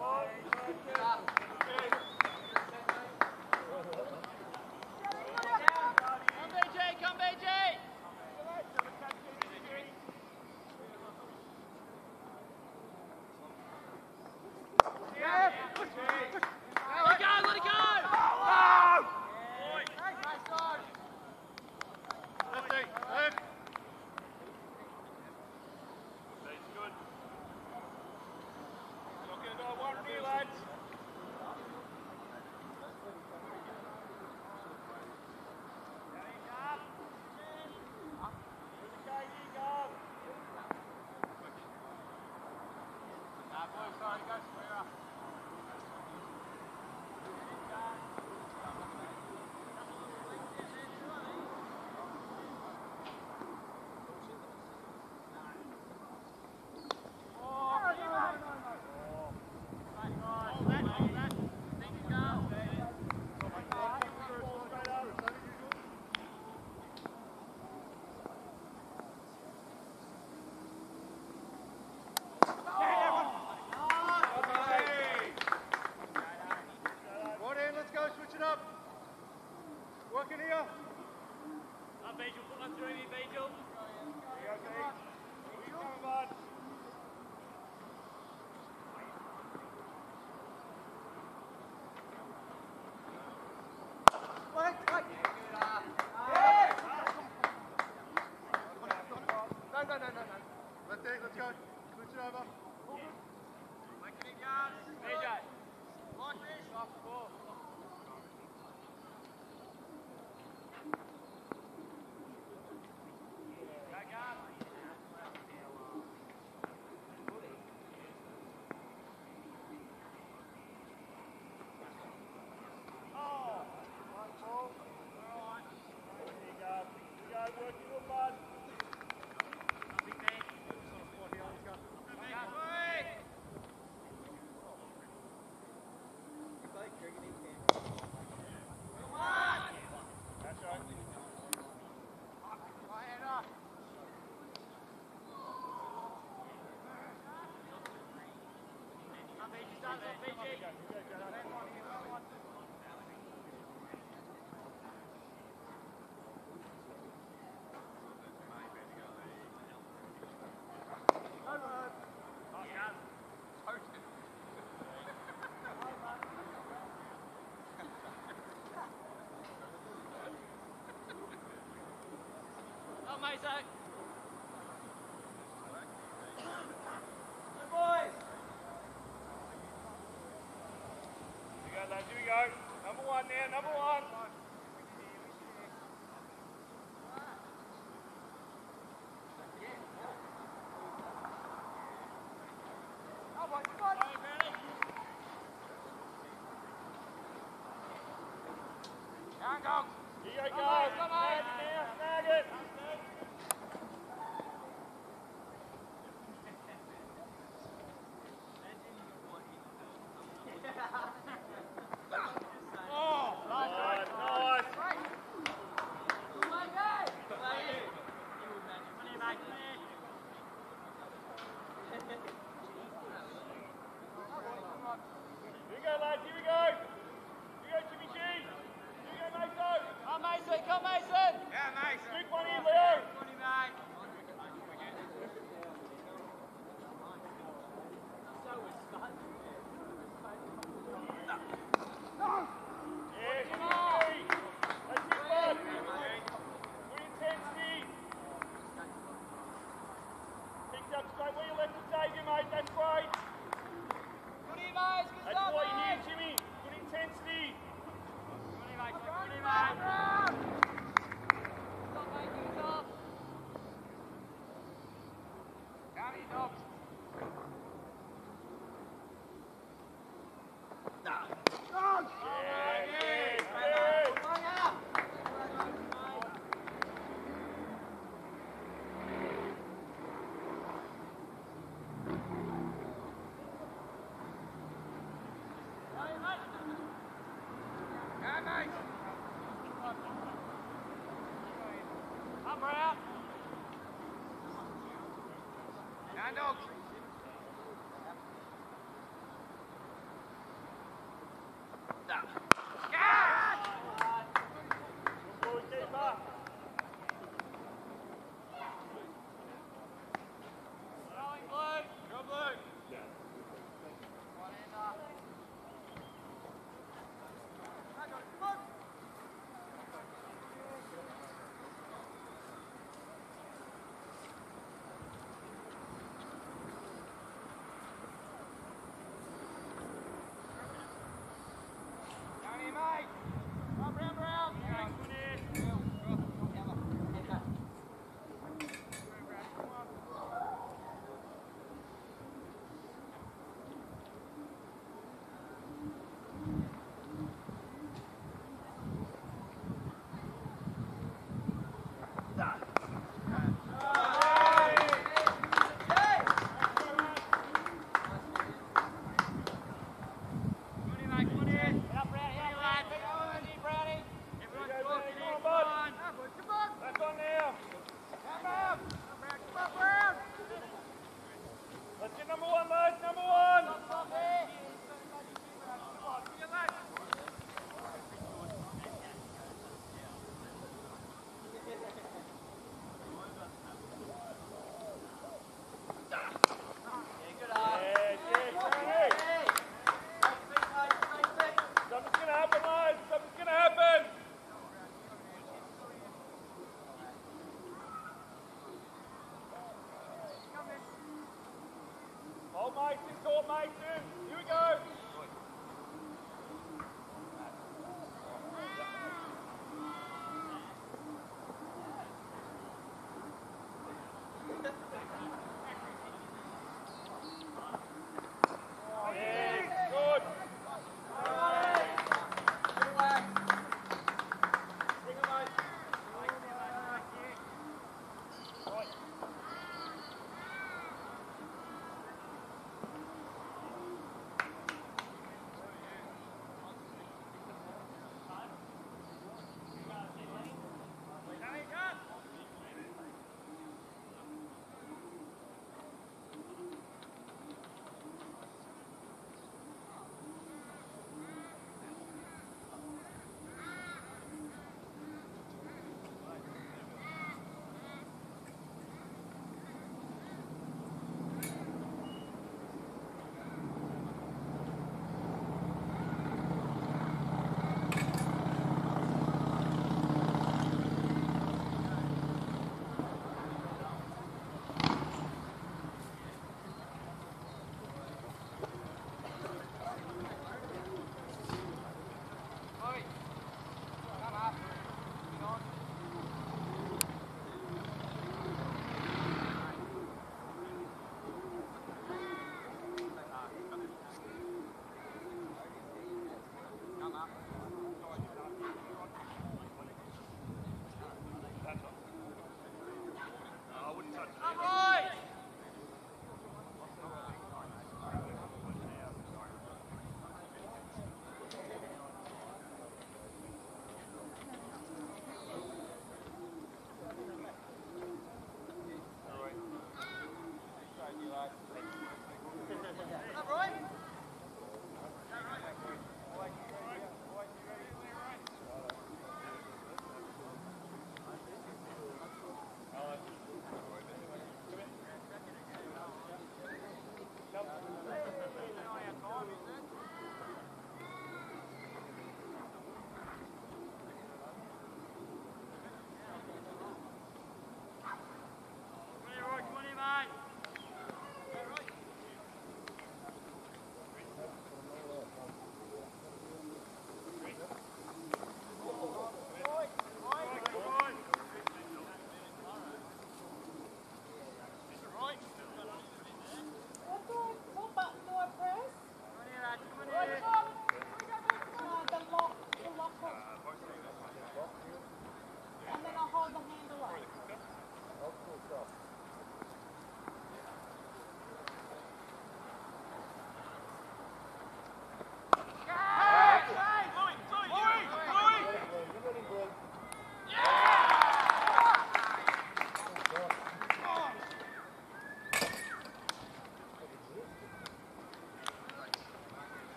Come Let's go. Switch over. Oh, Isaac. go. Number one now, number one. Cleveland Hand out. Hold Mason, caught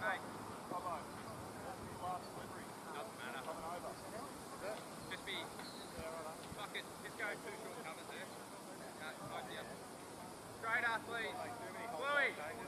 there. Straighter, please. Bluey,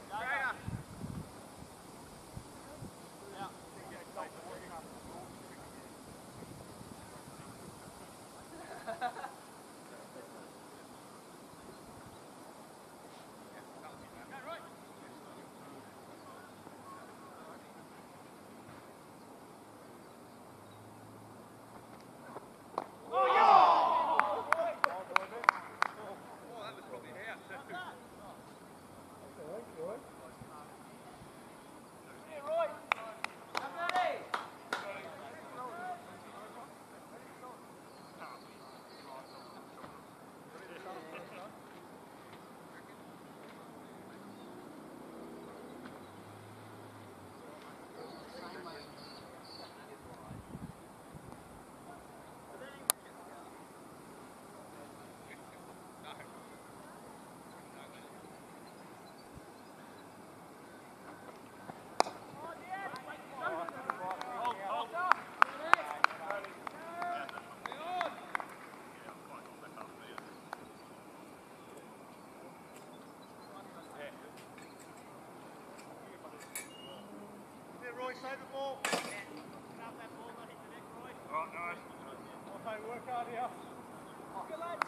Roy, save the ball. Grab that ball, let it to Nick, Roy. Alright, nice. Well, work hard here. Good lad.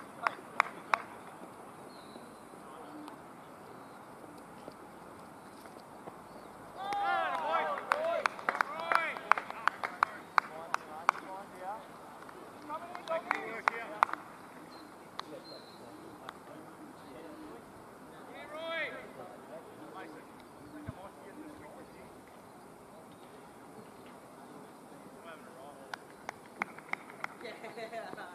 Good,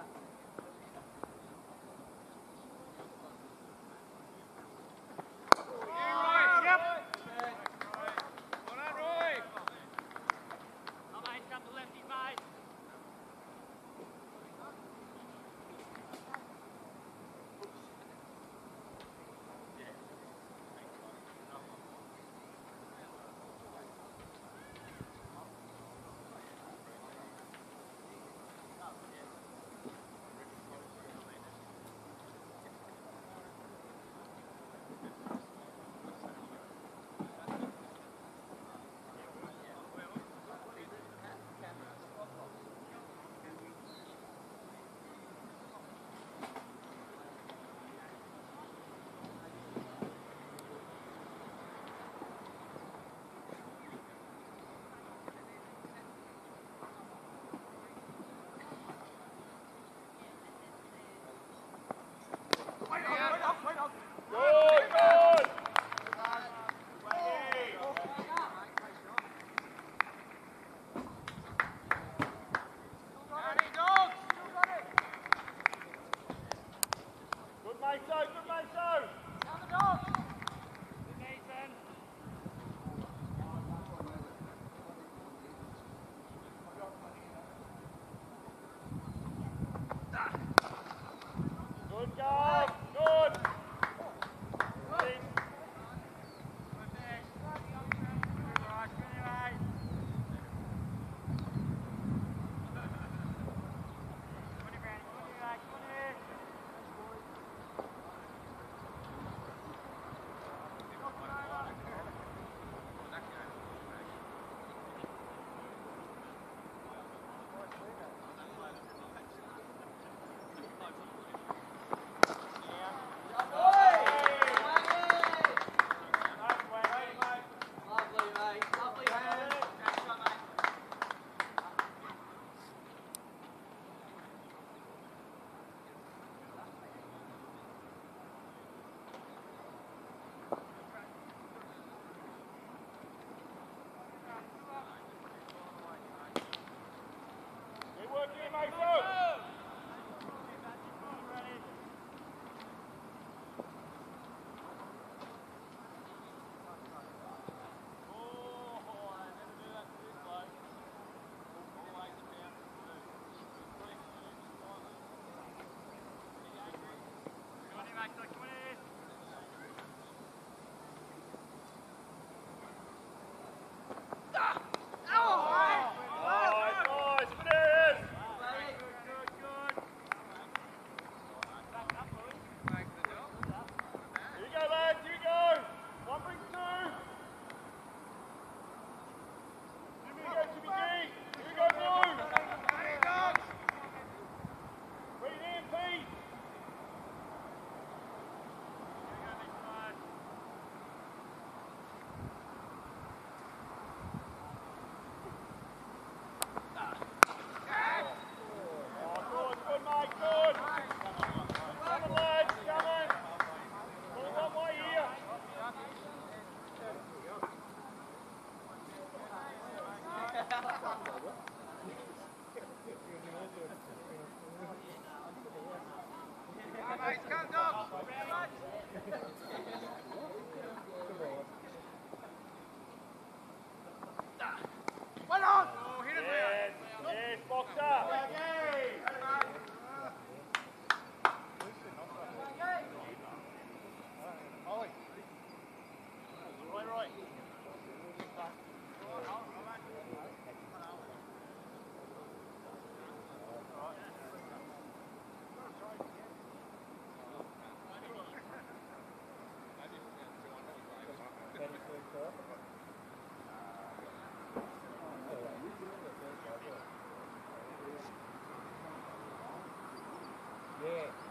Yeah.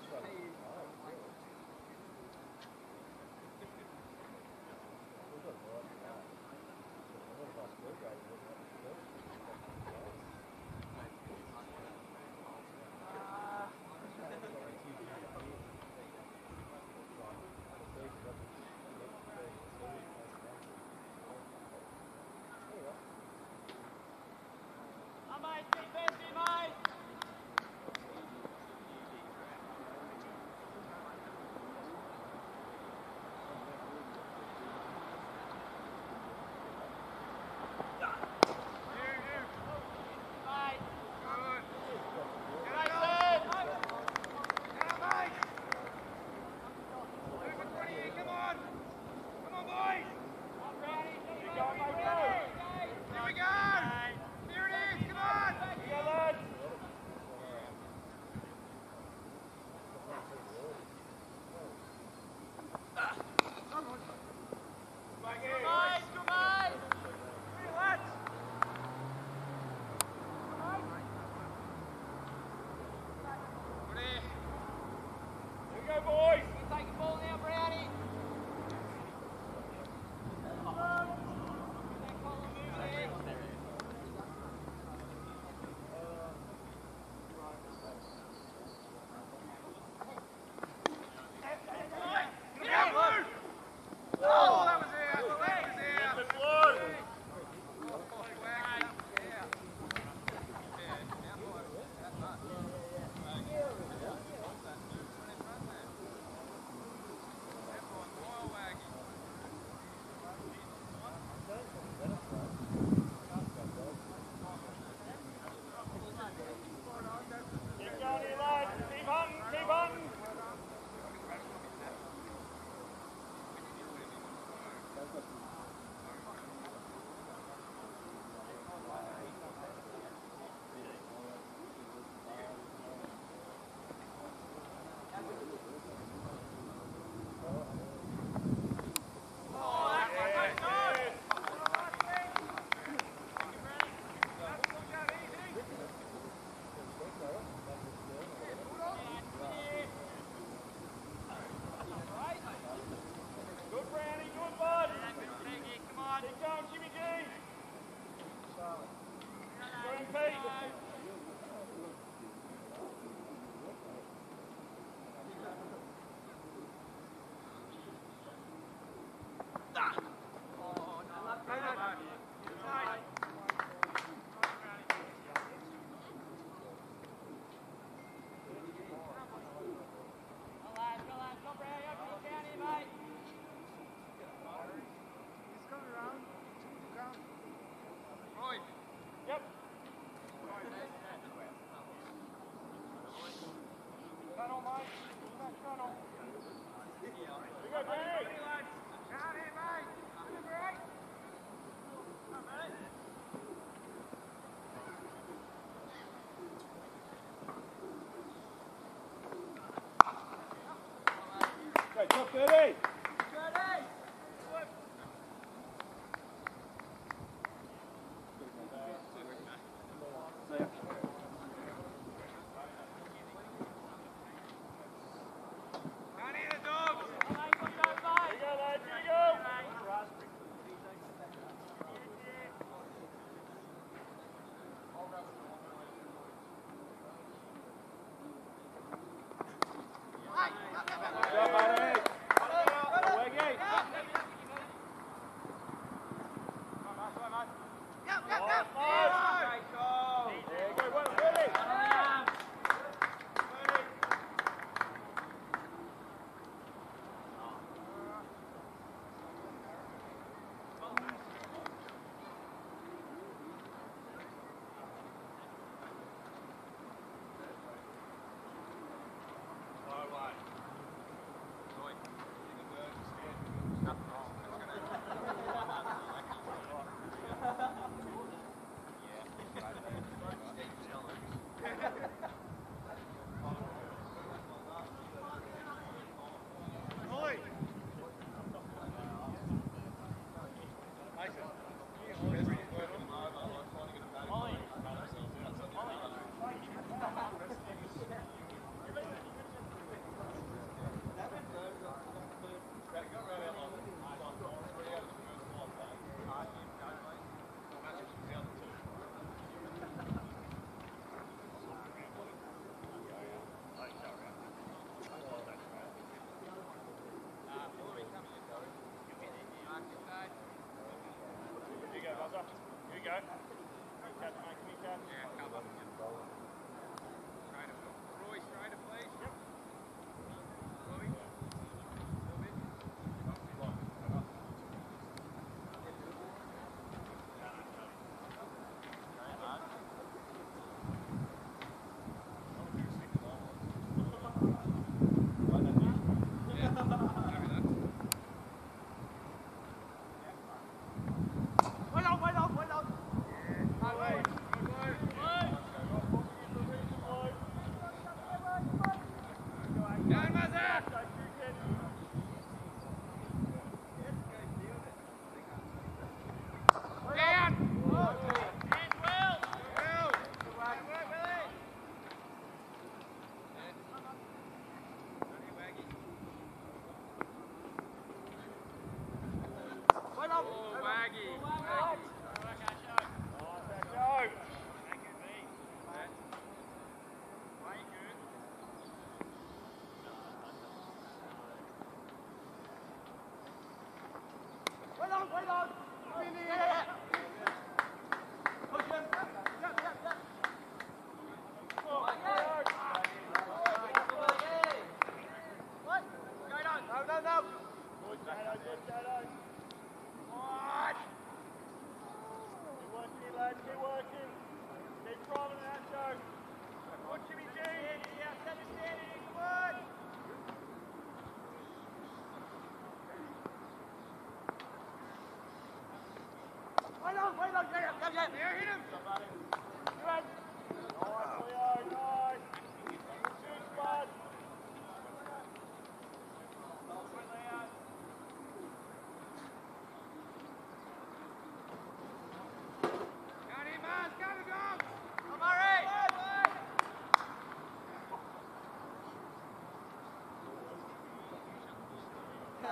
Right,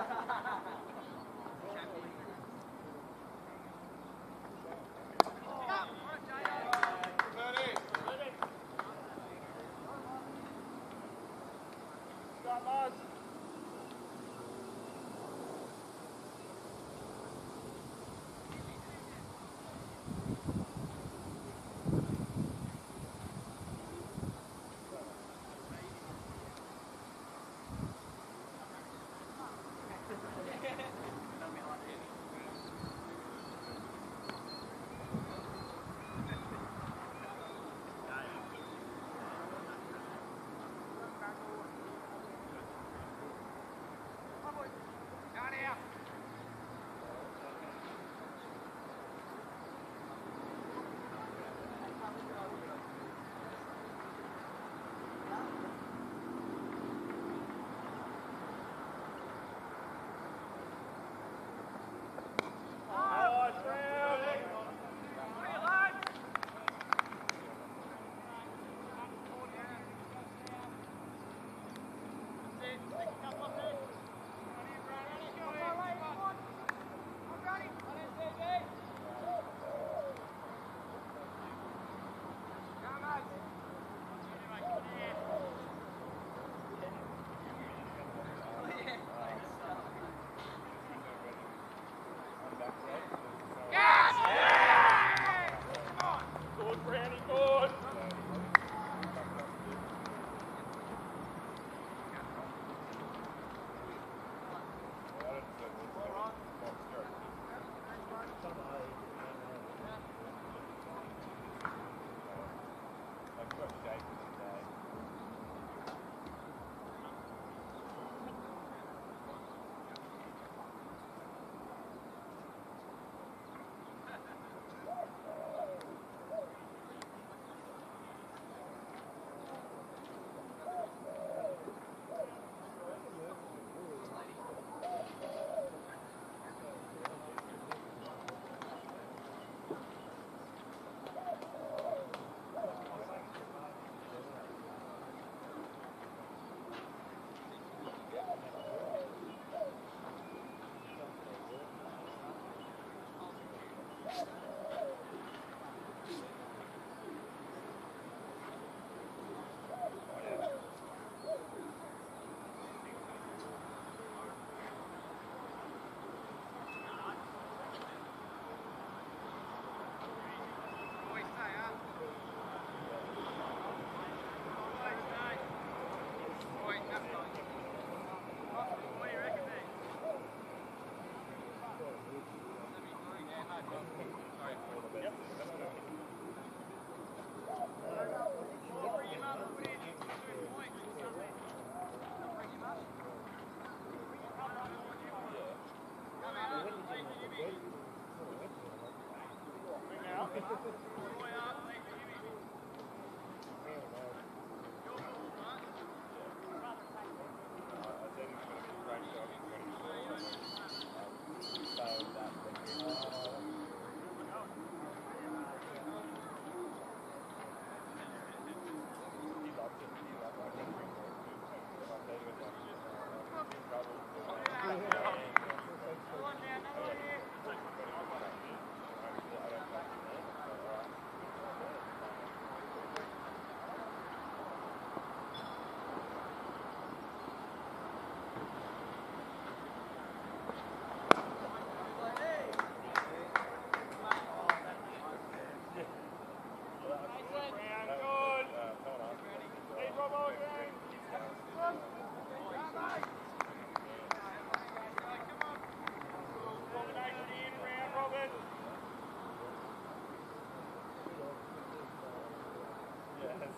Ha, ha, ha. ไปแล้ว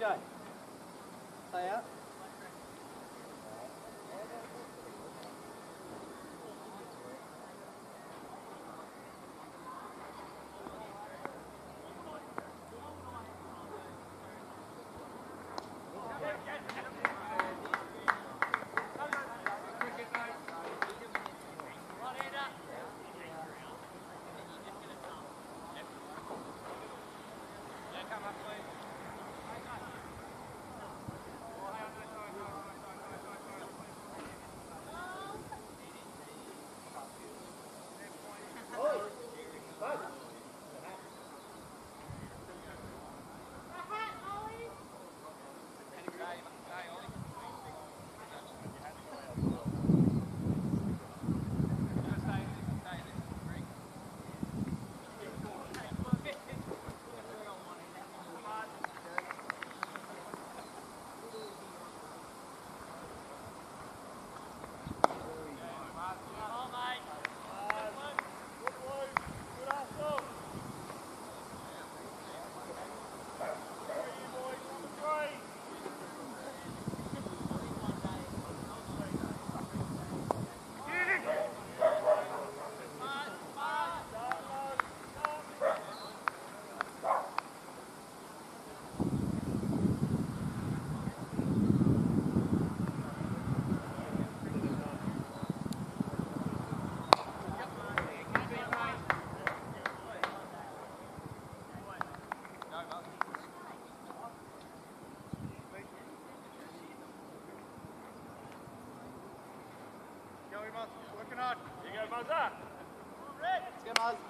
AJ. Stay out. Come up, please. On. You go, Muzza. Let's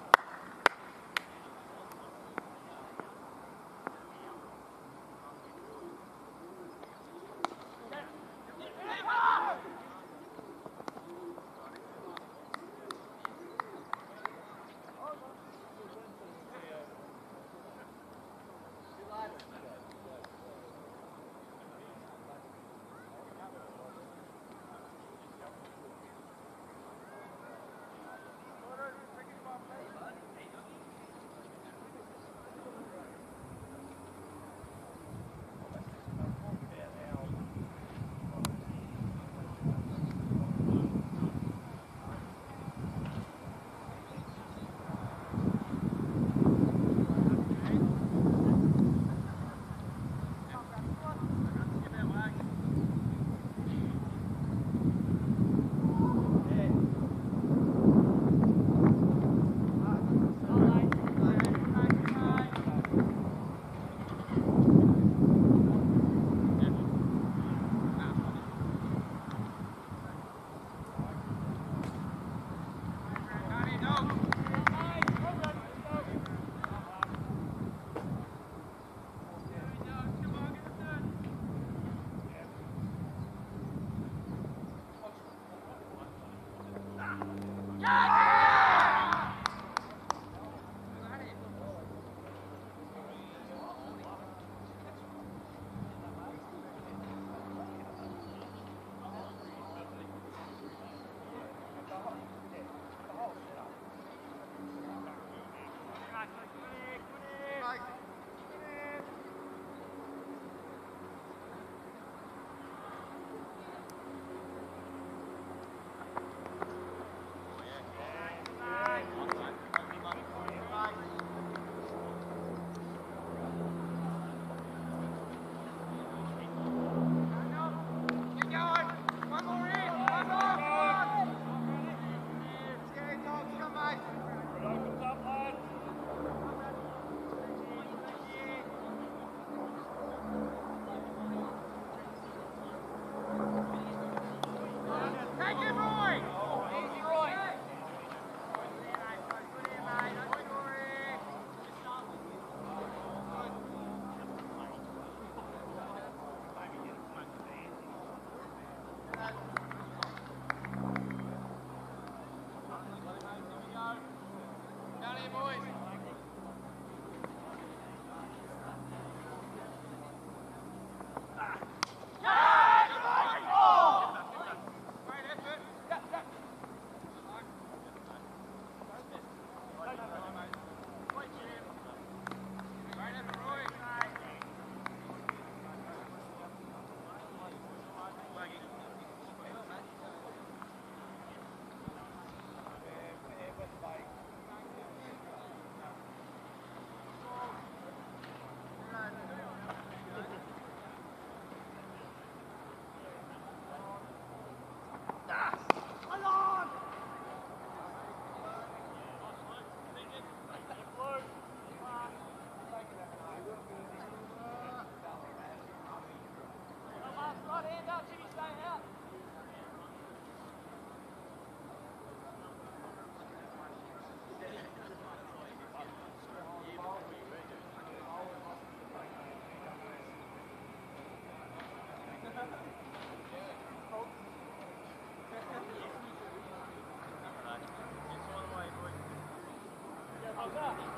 Ready,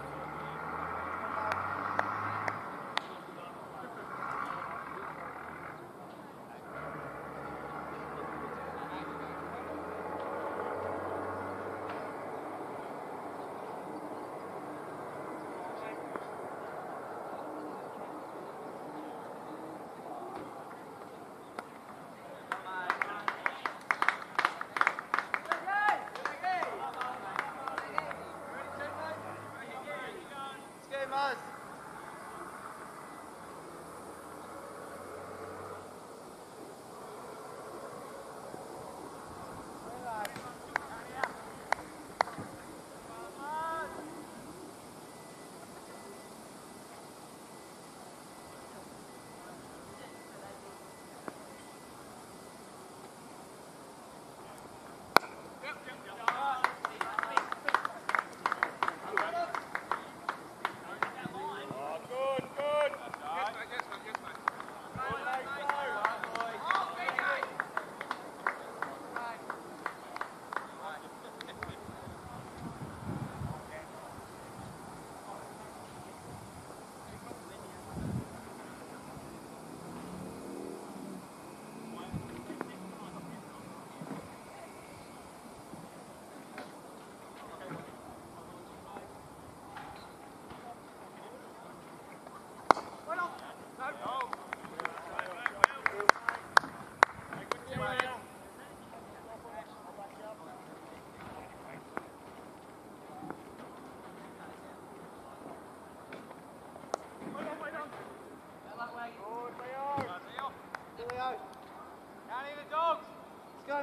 Thomas.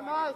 más.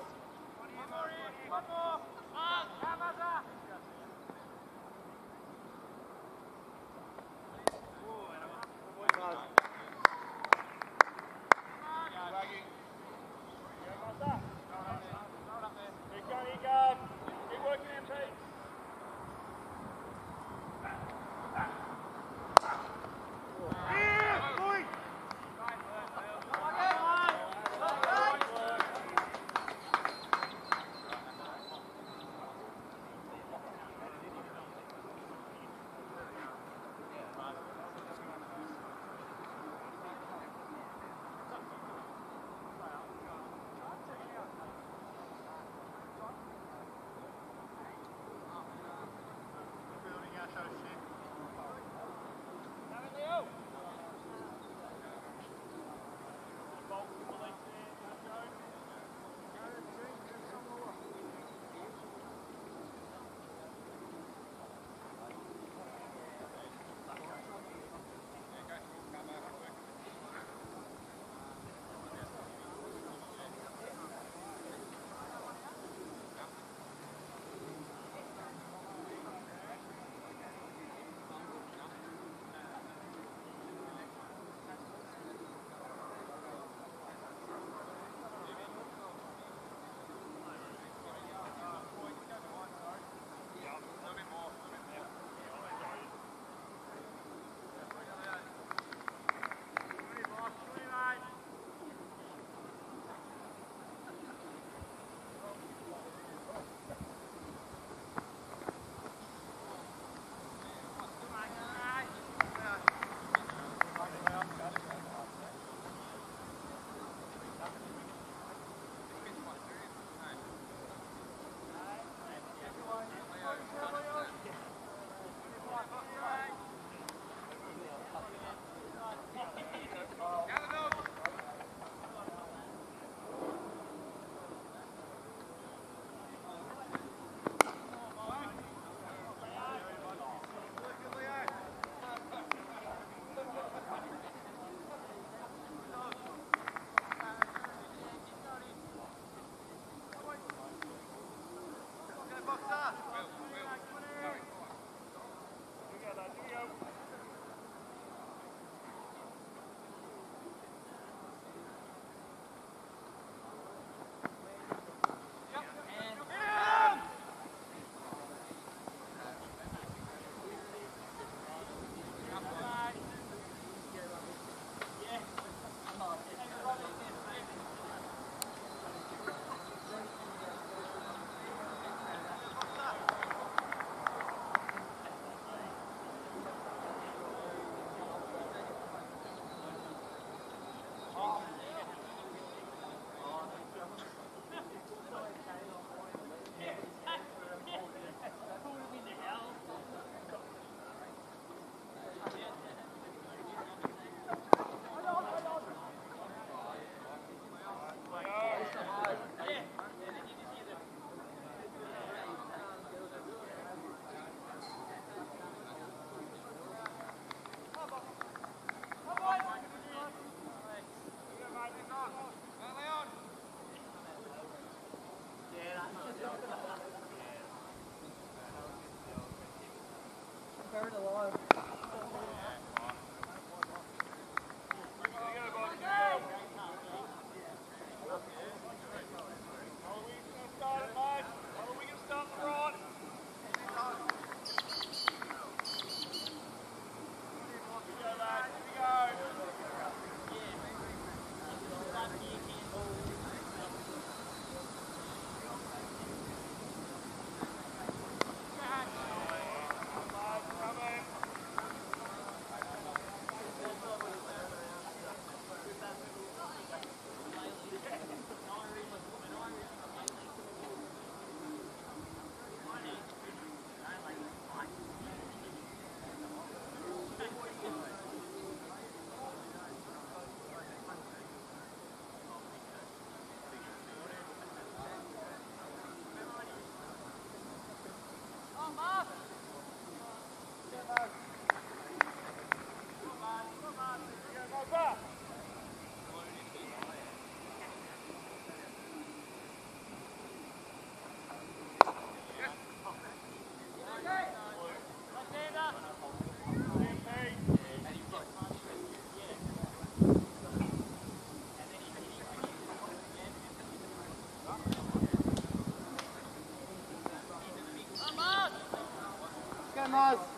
Nós.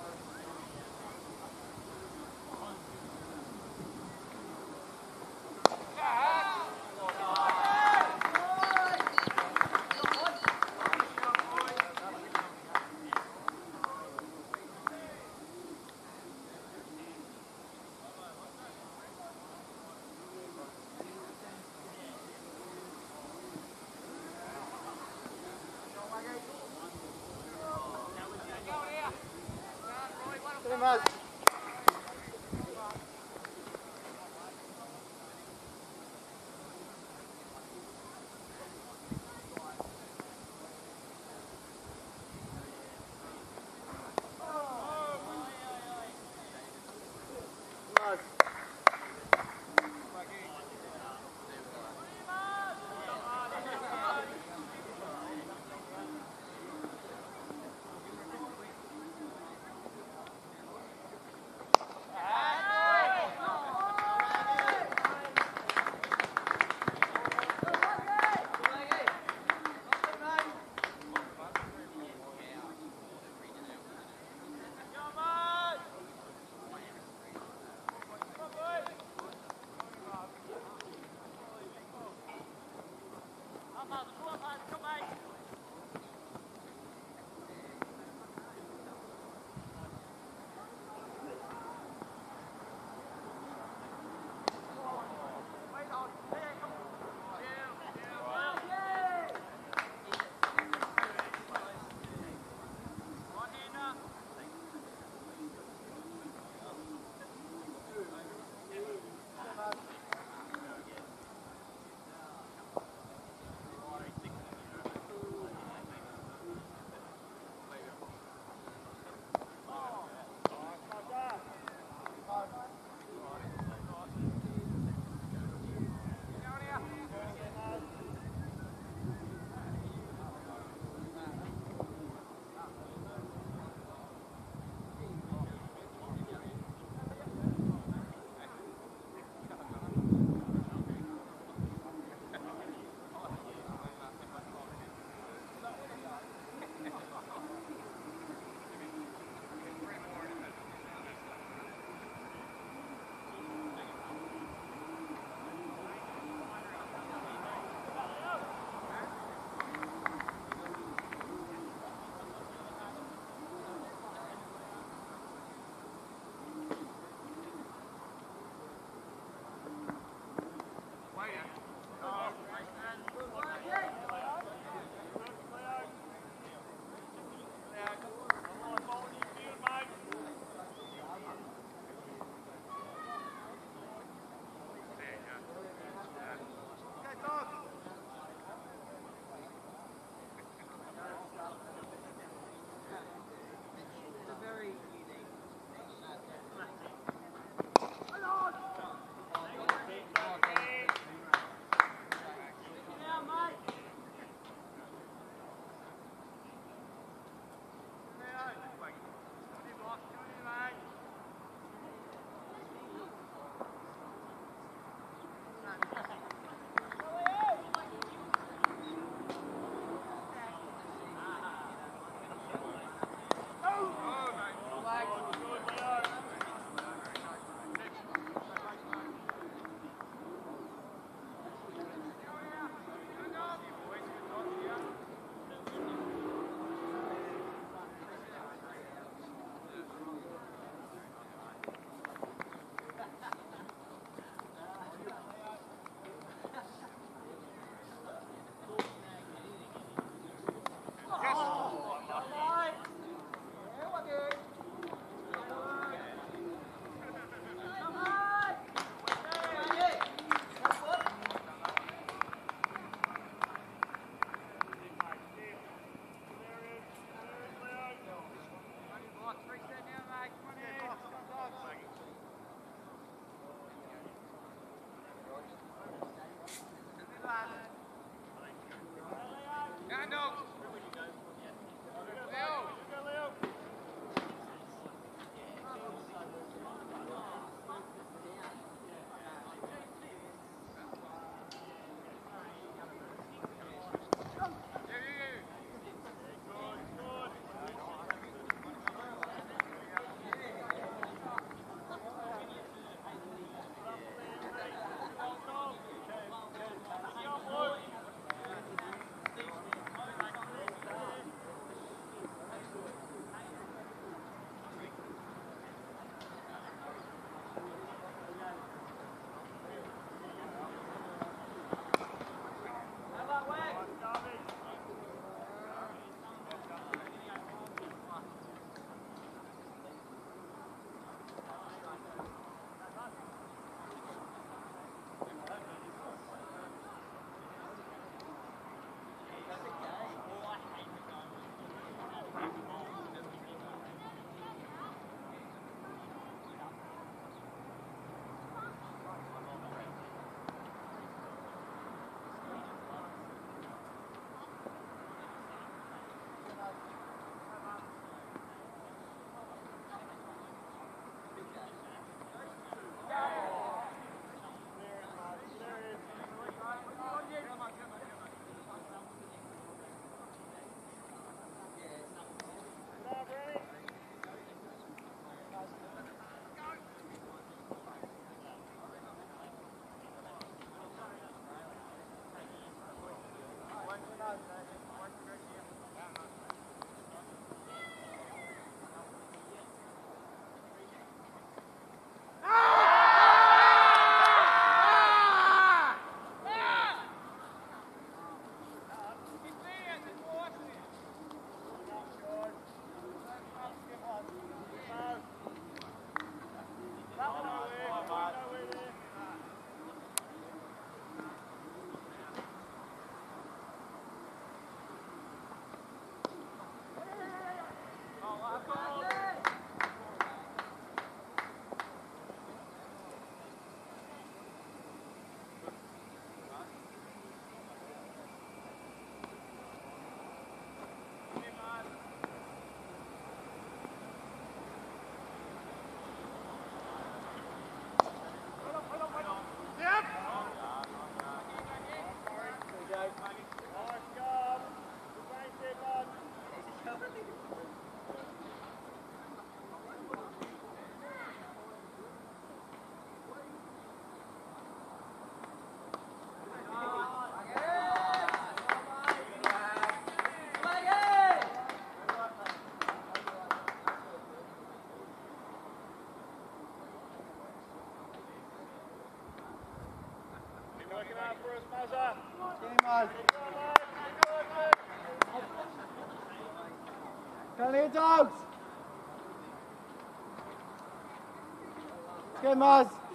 On. Dogs. Good, Maz.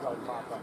probably pop up.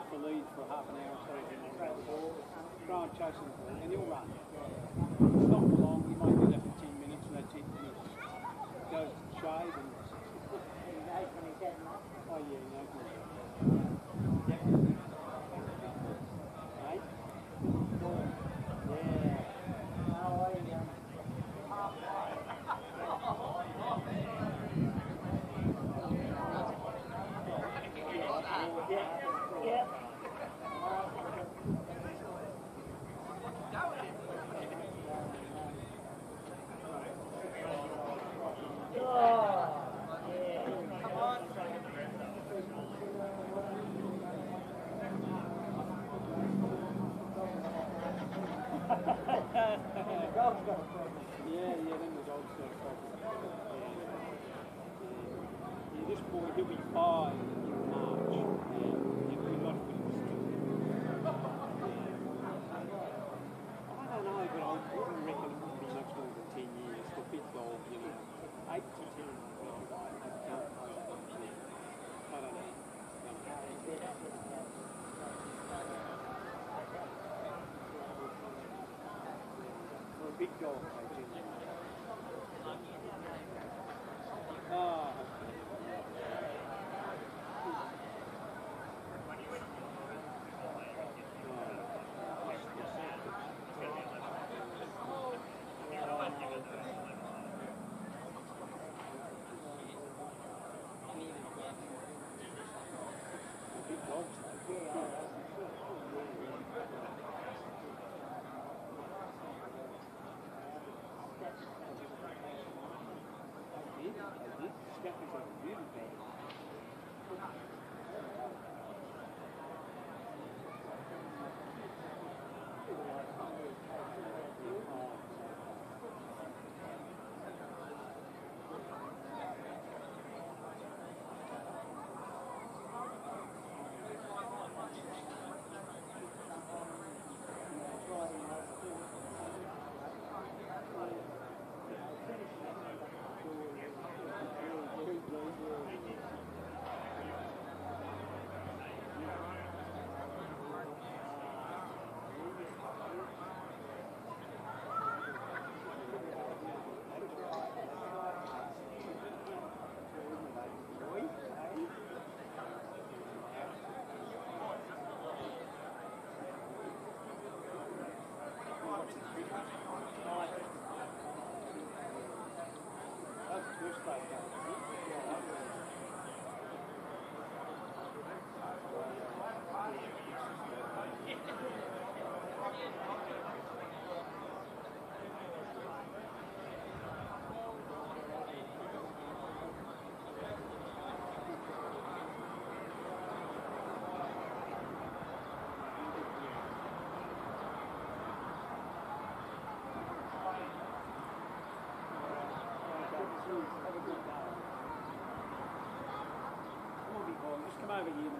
off the lead for half an hour or so, try and chase him, and you'll run. Go. Acho que a pessoa Göz parmağı. maravilloso.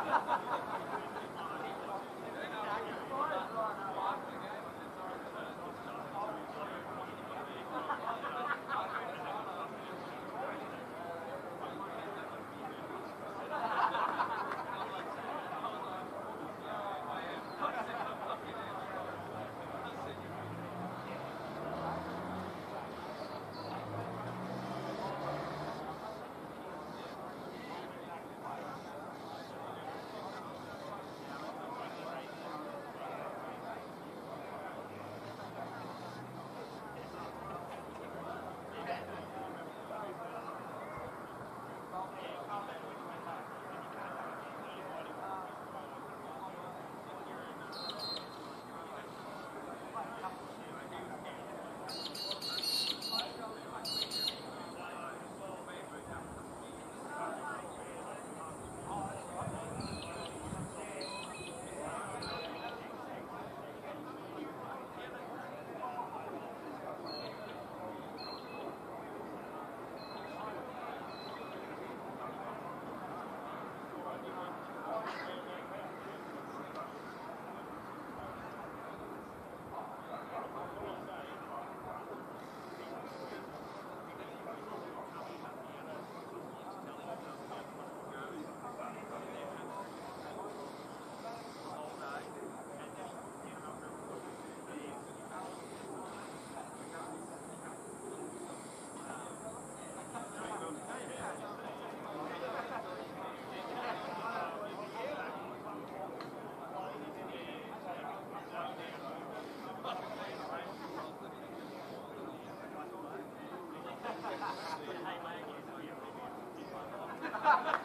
Ha ha ha! Ha ha ha!